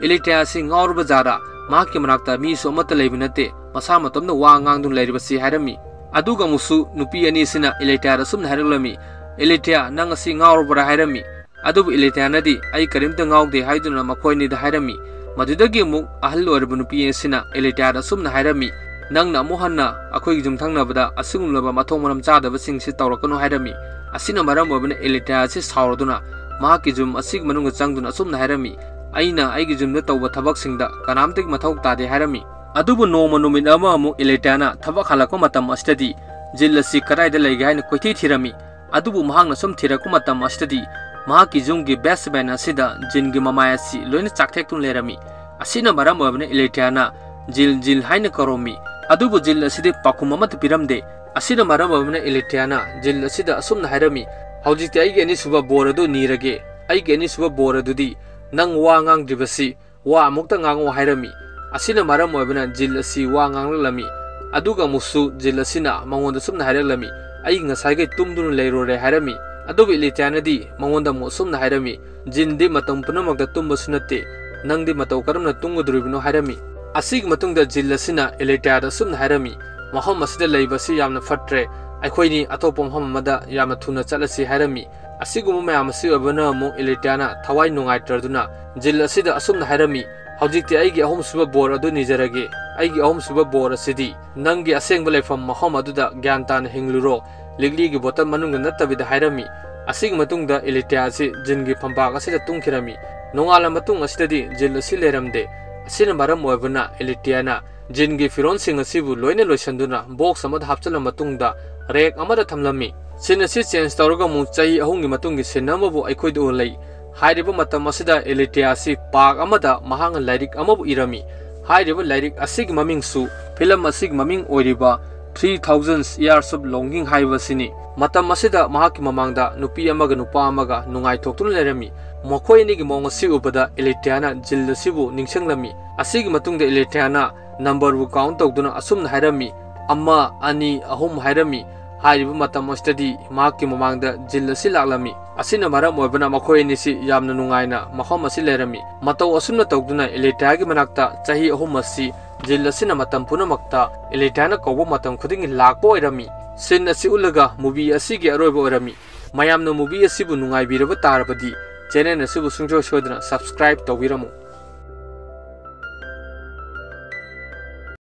ꯏꯂꯤꯊꯥ ꯑꯁꯤ ꯉꯥꯎꯔꯕ ꯖꯥꯔꯥ ꯃꯍꯥꯛꯀꯤ ꯃꯅꯥꯛꯇ ꯃꯤꯁꯨ ꯑꯃꯠꯇ ꯂꯩꯕ ꯅꯠꯇꯦ ꯃꯁꯥ ꯃꯇꯣꯝꯗ ꯋꯥ ꯉꯥꯡꯗꯨꯅ ꯂꯩꯔꯤꯕꯁꯤ ꯍꯥꯏꯔꯝꯃꯤ ꯑꯗꯨꯒ ꯑꯃꯨꯛꯁꯨ ꯅꯨꯄꯤ ꯑꯅꯤꯁꯤꯅ ꯏꯂꯤꯊꯥꯗ ꯑꯁꯨꯝꯅ ꯍꯥꯏꯔꯛꯂꯝꯃꯤ ꯏꯂꯤꯊꯥ ꯅꯪ ꯑꯁꯤ ꯉꯥꯎꯔꯕ꯭ꯔꯥ ꯍꯥꯏꯔꯝꯃꯤ ꯑꯗꯨꯕꯨ ꯏꯂꯤꯊꯥꯅꯗꯤ ꯑꯩ ꯀꯔꯤꯝꯇ ꯉꯥꯎꯗꯦ ꯍꯥꯏꯗꯨꯅ ꯃꯈꯣꯏꯅꯤꯗ ꯍꯥꯏꯔꯝꯃꯤ ꯃꯗꯨꯗꯒꯤ ꯑꯃꯨꯛ ꯑꯍꯜ ꯑꯣꯏꯔꯕ ꯅꯨꯄꯤ ꯑꯁꯤꯅ ꯏꯂꯤꯊꯥꯗ ꯑꯁꯨꯝꯅ ꯍꯥꯏꯔꯝꯃꯤ ꯅꯪꯅ ꯑꯃꯨꯛ ꯍꯟꯅ ꯑꯩꯈꯣꯏꯒꯤ ꯌꯨꯝꯊꯪꯅꯕꯗ ꯑꯁꯤꯒꯨꯝꯂꯕ ꯃꯊꯣꯡ ꯃꯔꯝ ꯆꯥꯗꯕꯁꯤꯡꯁꯤ ꯇꯧꯔꯛꯀꯅꯨ ꯍꯥꯏꯔꯝꯃꯤ ꯑꯁꯤꯅ ꯃꯔꯝ ꯑꯣꯏꯕꯅ ꯏꯂꯤꯇꯤꯌꯥ ꯑꯁꯤ ꯁꯥꯎꯔꯗꯨꯅ ꯃꯍꯥꯛꯀꯤ ꯌꯨꯝ ꯑꯁꯤꯒꯤ ꯃꯅꯨꯡꯗ ꯆꯪꯗꯨꯅ ꯑꯁꯨꯝꯅ ꯍꯥꯏꯔꯝꯃꯤ ꯑꯩꯅ ꯑꯩꯒꯤ ꯌꯨꯝꯗ ꯇꯧꯕ ꯊꯕꯛꯁꯤꯡꯗ ꯀꯅꯥꯝꯇꯒꯤ ꯃꯊꯧ ꯇꯥꯗꯦ ꯍꯥꯏꯔꯝꯃꯤ ꯑꯗꯨꯕꯨ ꯅꯣꯡꯃ ꯅꯨꯃꯤꯠ ꯑꯃ ꯑꯃꯨꯛ ꯏꯂꯤꯇꯤꯌꯥꯅ ꯊꯕꯛ ꯍꯜꯂꯛꯄ ꯃꯇꯝ ꯑꯁꯤꯗꯗꯤ ꯖꯤꯜ ꯑꯁꯤ ꯀꯗꯥꯏꯗ ꯂꯩꯒꯦ ꯍꯥꯏꯅ ꯀꯣꯏꯊꯤ ꯊꯤꯔꯝꯃꯤ ꯑꯗꯨꯕꯨ ꯃꯍꯥꯛꯅ ꯁꯨꯝ ꯊꯤꯔꯛꯄ ꯃꯇꯝ ꯑꯁꯤꯗꯗꯤ ꯃꯍꯥꯛꯀꯤ ꯌꯨꯝꯒꯤ ꯕꯦꯁꯃꯦꯟ ꯑꯁꯤꯗ ꯖꯤꯟꯒꯤ ꯃꯃꯥꯏ ꯑꯁꯤ ꯂꯣꯏꯅ ꯆꯥꯛꯊꯦꯛꯇꯨꯅ ꯂꯩꯔꯝꯃꯤ ꯑꯁꯤꯅ ꯃꯔꯝ ꯑꯣꯏꯕꯅ ꯏꯂꯤꯇꯤꯌꯥꯅ ꯖꯤꯜ ꯖꯤꯜ ꯍꯥꯏꯅ ꯀꯧꯔꯝꯃꯤ ꯑꯗꯨꯕꯨ ꯖꯤꯜ ꯑꯁꯤꯗꯤ ꯄꯥꯎꯈꯨꯝ ꯑꯃꯠꯇ ꯄꯤꯔꯝꯗꯦ ꯑꯁꯤꯅ ꯃꯔꯝ ꯑꯣꯏꯕꯅ ꯏꯂꯤꯇꯤꯌꯥꯅ ꯖꯤꯜ ꯑꯁꯤꯗ ꯑꯁꯨꯝꯅ ꯍꯥꯏꯔꯝꯃꯤ ꯍꯧꯖꯤꯛꯇꯤ ꯑꯩꯒꯤ ꯑꯅꯤꯁꯨꯕ ꯕꯣꯔ ꯑꯗꯨ ꯅꯤꯔꯒꯦ ꯑꯩꯒꯤ ꯑꯅꯤꯁꯨꯕ ꯕꯣꯔ ꯑꯗꯨꯗꯤ ꯅꯪ ꯋꯥ ꯉꯥꯡꯗ꯭ꯔꯤꯕꯁꯤ ꯋꯥ ꯑꯃꯨꯛꯇ ꯉꯥꯡꯉꯣ ꯍꯥꯏꯔꯝꯃꯤ ꯑꯁꯤꯅ ꯃꯔꯝ ꯑꯣꯏꯕꯅ ꯖꯤꯜ ꯑꯁꯤ ꯋꯥ ꯉꯥꯡꯂꯛꯂꯝꯃꯤ ꯑꯗꯨꯒ ꯑꯃꯨꯛꯁꯨ ꯖꯤꯜ ꯑꯁꯤꯅ ꯃꯉꯣꯟꯗ ꯁꯨꯝꯅ ꯍꯥꯏꯔꯛꯂꯝꯃꯤ ꯑꯩ ꯉꯁꯥꯏꯈꯩ ꯇꯨꯝꯗꯨꯅ ꯂꯩꯔꯨꯔꯦ ꯍꯥꯏꯔꯝꯃꯤ ꯑꯗꯨꯕꯨ ꯏꯂꯤꯇꯤꯌꯥꯅꯗꯤ ꯃꯉꯣꯟꯗ ꯑꯃꯨꯛ ꯑꯁꯨꯝꯅ ꯍꯥꯏꯔꯝꯃꯤ ꯖꯤꯟꯗꯤ ꯃꯇꯝ ꯄꯨꯝꯅꯃꯛꯇ ꯇꯨꯝꯕꯁꯨ ꯅꯠꯇꯦ ꯅꯪꯗꯤ ꯃꯇꯧ ꯀꯔꯝꯅ ꯇꯨꯝꯒꯗꯣꯔꯤꯕꯅꯣ ꯍꯥꯏꯔꯝꯃꯤ ꯑꯁꯤꯒꯤ ꯃꯇꯨꯡꯗ ꯖꯤꯜ ꯑꯁꯤꯅ ꯏꯂꯤꯇꯤꯌꯥꯗ ꯑꯁꯨꯝꯅ ꯍꯥꯏꯔꯝꯃꯤ ꯃꯐꯝ ꯑꯁꯤꯗ ꯂꯩꯕꯁꯤ ꯌꯥꯝꯅ ꯐꯠꯇ꯭ꯔꯦ ꯑꯩꯈꯣꯏꯅꯤ ꯑꯇꯣꯞꯄ ꯃꯐꯝ ꯑꯃꯗ ꯌꯥꯝꯅ ꯊꯨꯅ ꯆꯠꯂꯁꯤ ꯍꯥꯏꯔꯝꯃꯤ ꯑꯁꯤꯒꯨꯝꯕ ꯃꯌꯥꯝ ꯑꯁꯤ ꯑꯣꯏꯕꯅ ꯑꯃꯨꯛ ꯏꯂꯤꯇꯤꯌꯥꯅ ꯊꯋꯥꯏ ꯅꯨꯡꯉꯥꯏꯇ꯭ꯔꯗꯨꯅ ꯖꯤꯜ ꯑꯁꯤꯗ ꯑꯁꯨꯝꯅ ꯍꯥꯏꯔꯝꯃꯤ ꯍꯧꯖꯤꯛꯇꯤ ꯑꯩꯒꯤ ꯑꯍꯨꯝꯁꯨꯕ ꯕꯣꯔ ꯑꯗꯨ ꯅꯤꯖꯔꯒꯦ ꯑꯩꯒꯤ ꯑꯍꯨꯝꯁꯨꯕ ꯕꯣꯔ ꯑꯁꯤꯗꯤ ꯅꯪꯒꯤ ꯑꯁꯦꯡꯕ ꯂꯩꯐꯝ ꯃꯐꯝ ꯑꯗꯨꯗ ꯒ꯭ꯌꯥꯟ ꯇꯥꯅ ꯍꯤꯡꯂꯨꯔꯣ ꯂꯤꯛꯂꯤꯒꯤ ꯕꯣꯇꯜ ꯃꯅꯨꯡꯗ ꯅꯠꯇꯕꯤꯗ ꯍꯥꯏꯔꯝꯃꯤ ꯑꯁꯤꯒꯤ ꯃꯇꯨꯡꯗ ꯏꯂꯤꯇꯤꯌꯥ ꯑꯁꯤ ꯖꯤꯟꯒꯤ ꯐꯝꯄꯥꯛ ꯑꯁꯤꯗ ꯇꯨꯝꯈꯤꯔꯝꯃꯤ ꯅꯣꯡꯉꯥꯜꯂ ꯃꯇꯨꯡ ꯑꯁꯤꯗꯗꯤ ꯖꯤꯜ ꯑꯁꯤ ꯂꯩꯔꯝꯗꯦ ꯑꯁꯤꯅ ꯃꯔꯝ ꯑꯣꯏꯕꯅ ꯏꯂꯤꯇꯤꯌꯥꯅ ꯖꯤꯟꯒꯤ ꯐꯤꯔꯣꯟꯁꯤꯡ ꯑꯁꯤꯕꯨ ꯂꯣꯏꯅ ꯂꯣꯏꯁꯤꯟꯗꯨꯅ ꯕꯣꯛꯁ ꯑꯃꯗ ꯍꯥꯞꯆꯤꯜꯂ ꯃꯇꯨꯡꯗ ꯔꯦꯛ ꯑꯃꯗ ꯊꯝꯂꯝꯃꯤ ꯁꯤꯟ ꯑꯁꯤ ꯆꯦꯟꯖ ꯇꯧꯔꯒ ꯑꯃꯨꯛ ꯆꯍꯤ ꯑꯍꯨꯝꯒꯤ ꯃꯇꯨꯡꯒꯤ ꯁꯤꯟ ꯑꯃꯕꯨ ꯑꯩꯈꯣꯏꯗ ꯎꯍꯜꯂꯤ ꯍꯥꯏꯔꯤꯕ ꯃꯇꯝ ꯑꯁꯤꯗ ꯏꯂꯤꯇꯤꯌꯥ ꯑꯁꯤ ꯄꯥꯛ ꯑꯃꯗ ꯃꯍꯥꯛꯅ ꯂꯥꯏꯔꯤꯛ ꯑꯃꯕꯨ ꯏꯔꯝꯃꯤ ꯍꯥꯏꯔꯤꯕ ꯂꯥꯏꯔꯤꯛ ꯑꯁꯤꯒꯤ ꯃꯃꯤꯡꯁꯨ ꯐꯤꯂꯝ ꯑꯁꯤꯒꯤ ꯃꯃꯤꯡ ꯑꯣꯏꯔꯤꯕ ꯊ꯭ꯔꯤ ꯊꯥꯎꯖꯟ ꯏꯌꯥꯔꯁ ꯑꯣꯐ ꯂꯣꯡꯒꯤꯡ ꯍꯥꯏꯕꯁꯤꯅꯤ ꯃꯇꯝ ꯑꯁꯤꯗ ꯃꯍꯥꯛꯀꯤ ꯃꯃꯥꯡꯗ ꯅꯨꯄꯤ ꯑꯃꯒ ꯅꯨꯄꯥ ꯑꯃꯒ ꯅꯨꯡꯉꯥꯏꯊꯣꯛꯇꯨꯅ ꯂꯩꯔꯝꯃꯤ ꯃꯈꯣꯏ ꯑꯅꯤꯒꯤ ꯃꯑꯣꯡ ꯑꯁꯤ ꯎꯕꯗ ꯏꯂꯤꯇꯤꯌꯥꯅ ꯖꯤꯜ ꯑꯁꯤꯕꯨ ꯅꯤꯡꯁꯤꯡꯂꯝꯃꯤ ꯑꯁꯤꯒꯤ ꯃꯇꯨꯡꯗ ꯏꯂꯤꯇꯤꯌꯥꯅ ꯅꯝꯕꯔꯕꯨ ꯀꯥꯎꯟ ꯇꯧꯗꯨꯅ ꯑꯁꯨꯝꯅ ꯍꯥꯏꯔꯝꯃꯤ ꯑꯃ ꯑꯅꯤ ꯑꯍꯨꯝ ꯍꯥꯏꯔꯝꯃꯤ ꯍꯥꯏꯔꯤꯕ ꯃꯇꯝ ꯑꯁꯤꯗꯗꯤ ꯃꯍꯥꯛꯀꯤ ꯃꯃꯥꯡꯗ ꯖꯤꯜ ꯑꯁꯤ ꯂꯥꯛꯂꯝꯃꯤ ꯑꯁꯤꯅ ꯃꯔꯝ ꯑꯣꯏꯕꯅ ꯃꯈꯣꯏ ꯑꯅꯤꯁꯤ ꯌꯥꯝꯅ ꯅꯨꯡꯉꯥꯏꯅ ꯃꯐꯝ ꯑꯁꯤ ꯂꯩꯔꯝꯃꯤ ꯃꯇꯧ ꯑꯁꯨꯝꯅ ꯇꯧꯗꯨꯅ ꯏꯂꯤꯇꯤꯌꯥꯒꯤ ꯃꯅꯥꯛꯇ ꯆꯍꯤ ꯑꯍꯨꯝ ꯑꯁꯤ ꯖꯤꯜ ꯑꯁꯤꯅ ꯃꯇꯝ ꯄꯨꯝꯅꯃꯛꯇ ꯏꯂꯤꯇꯤꯌꯥꯅ ꯀꯧꯕ ꯃꯇꯝ ꯈꯨꯗꯤꯡꯒꯤ ꯂꯥꯛꯄ ꯑꯣꯏꯔꯝꯃꯤ ꯁꯤꯟ ꯑꯁꯤ ꯎꯠꯂꯒ ꯃꯨꯚꯤ ꯑꯁꯤꯒꯤ ꯑꯔꯣꯏꯕ ꯑꯣꯏꯔꯝꯃꯤ ꯃꯌꯥꯝꯅ ꯃꯨꯚꯤ ꯑꯁꯤꯕꯨ ꯅꯨꯡꯉꯥꯏꯕꯤꯔꯕ ꯇꯥꯔꯕꯗꯤ ꯆꯦꯅꯦꯜ ꯑꯁꯤꯕꯨ ꯁꯨꯡꯁꯣꯏ ꯁꯣꯏꯗꯅ ꯁꯕꯁꯀ꯭ꯔꯥꯏꯕ ꯇꯧꯕꯤꯔꯝꯃꯨ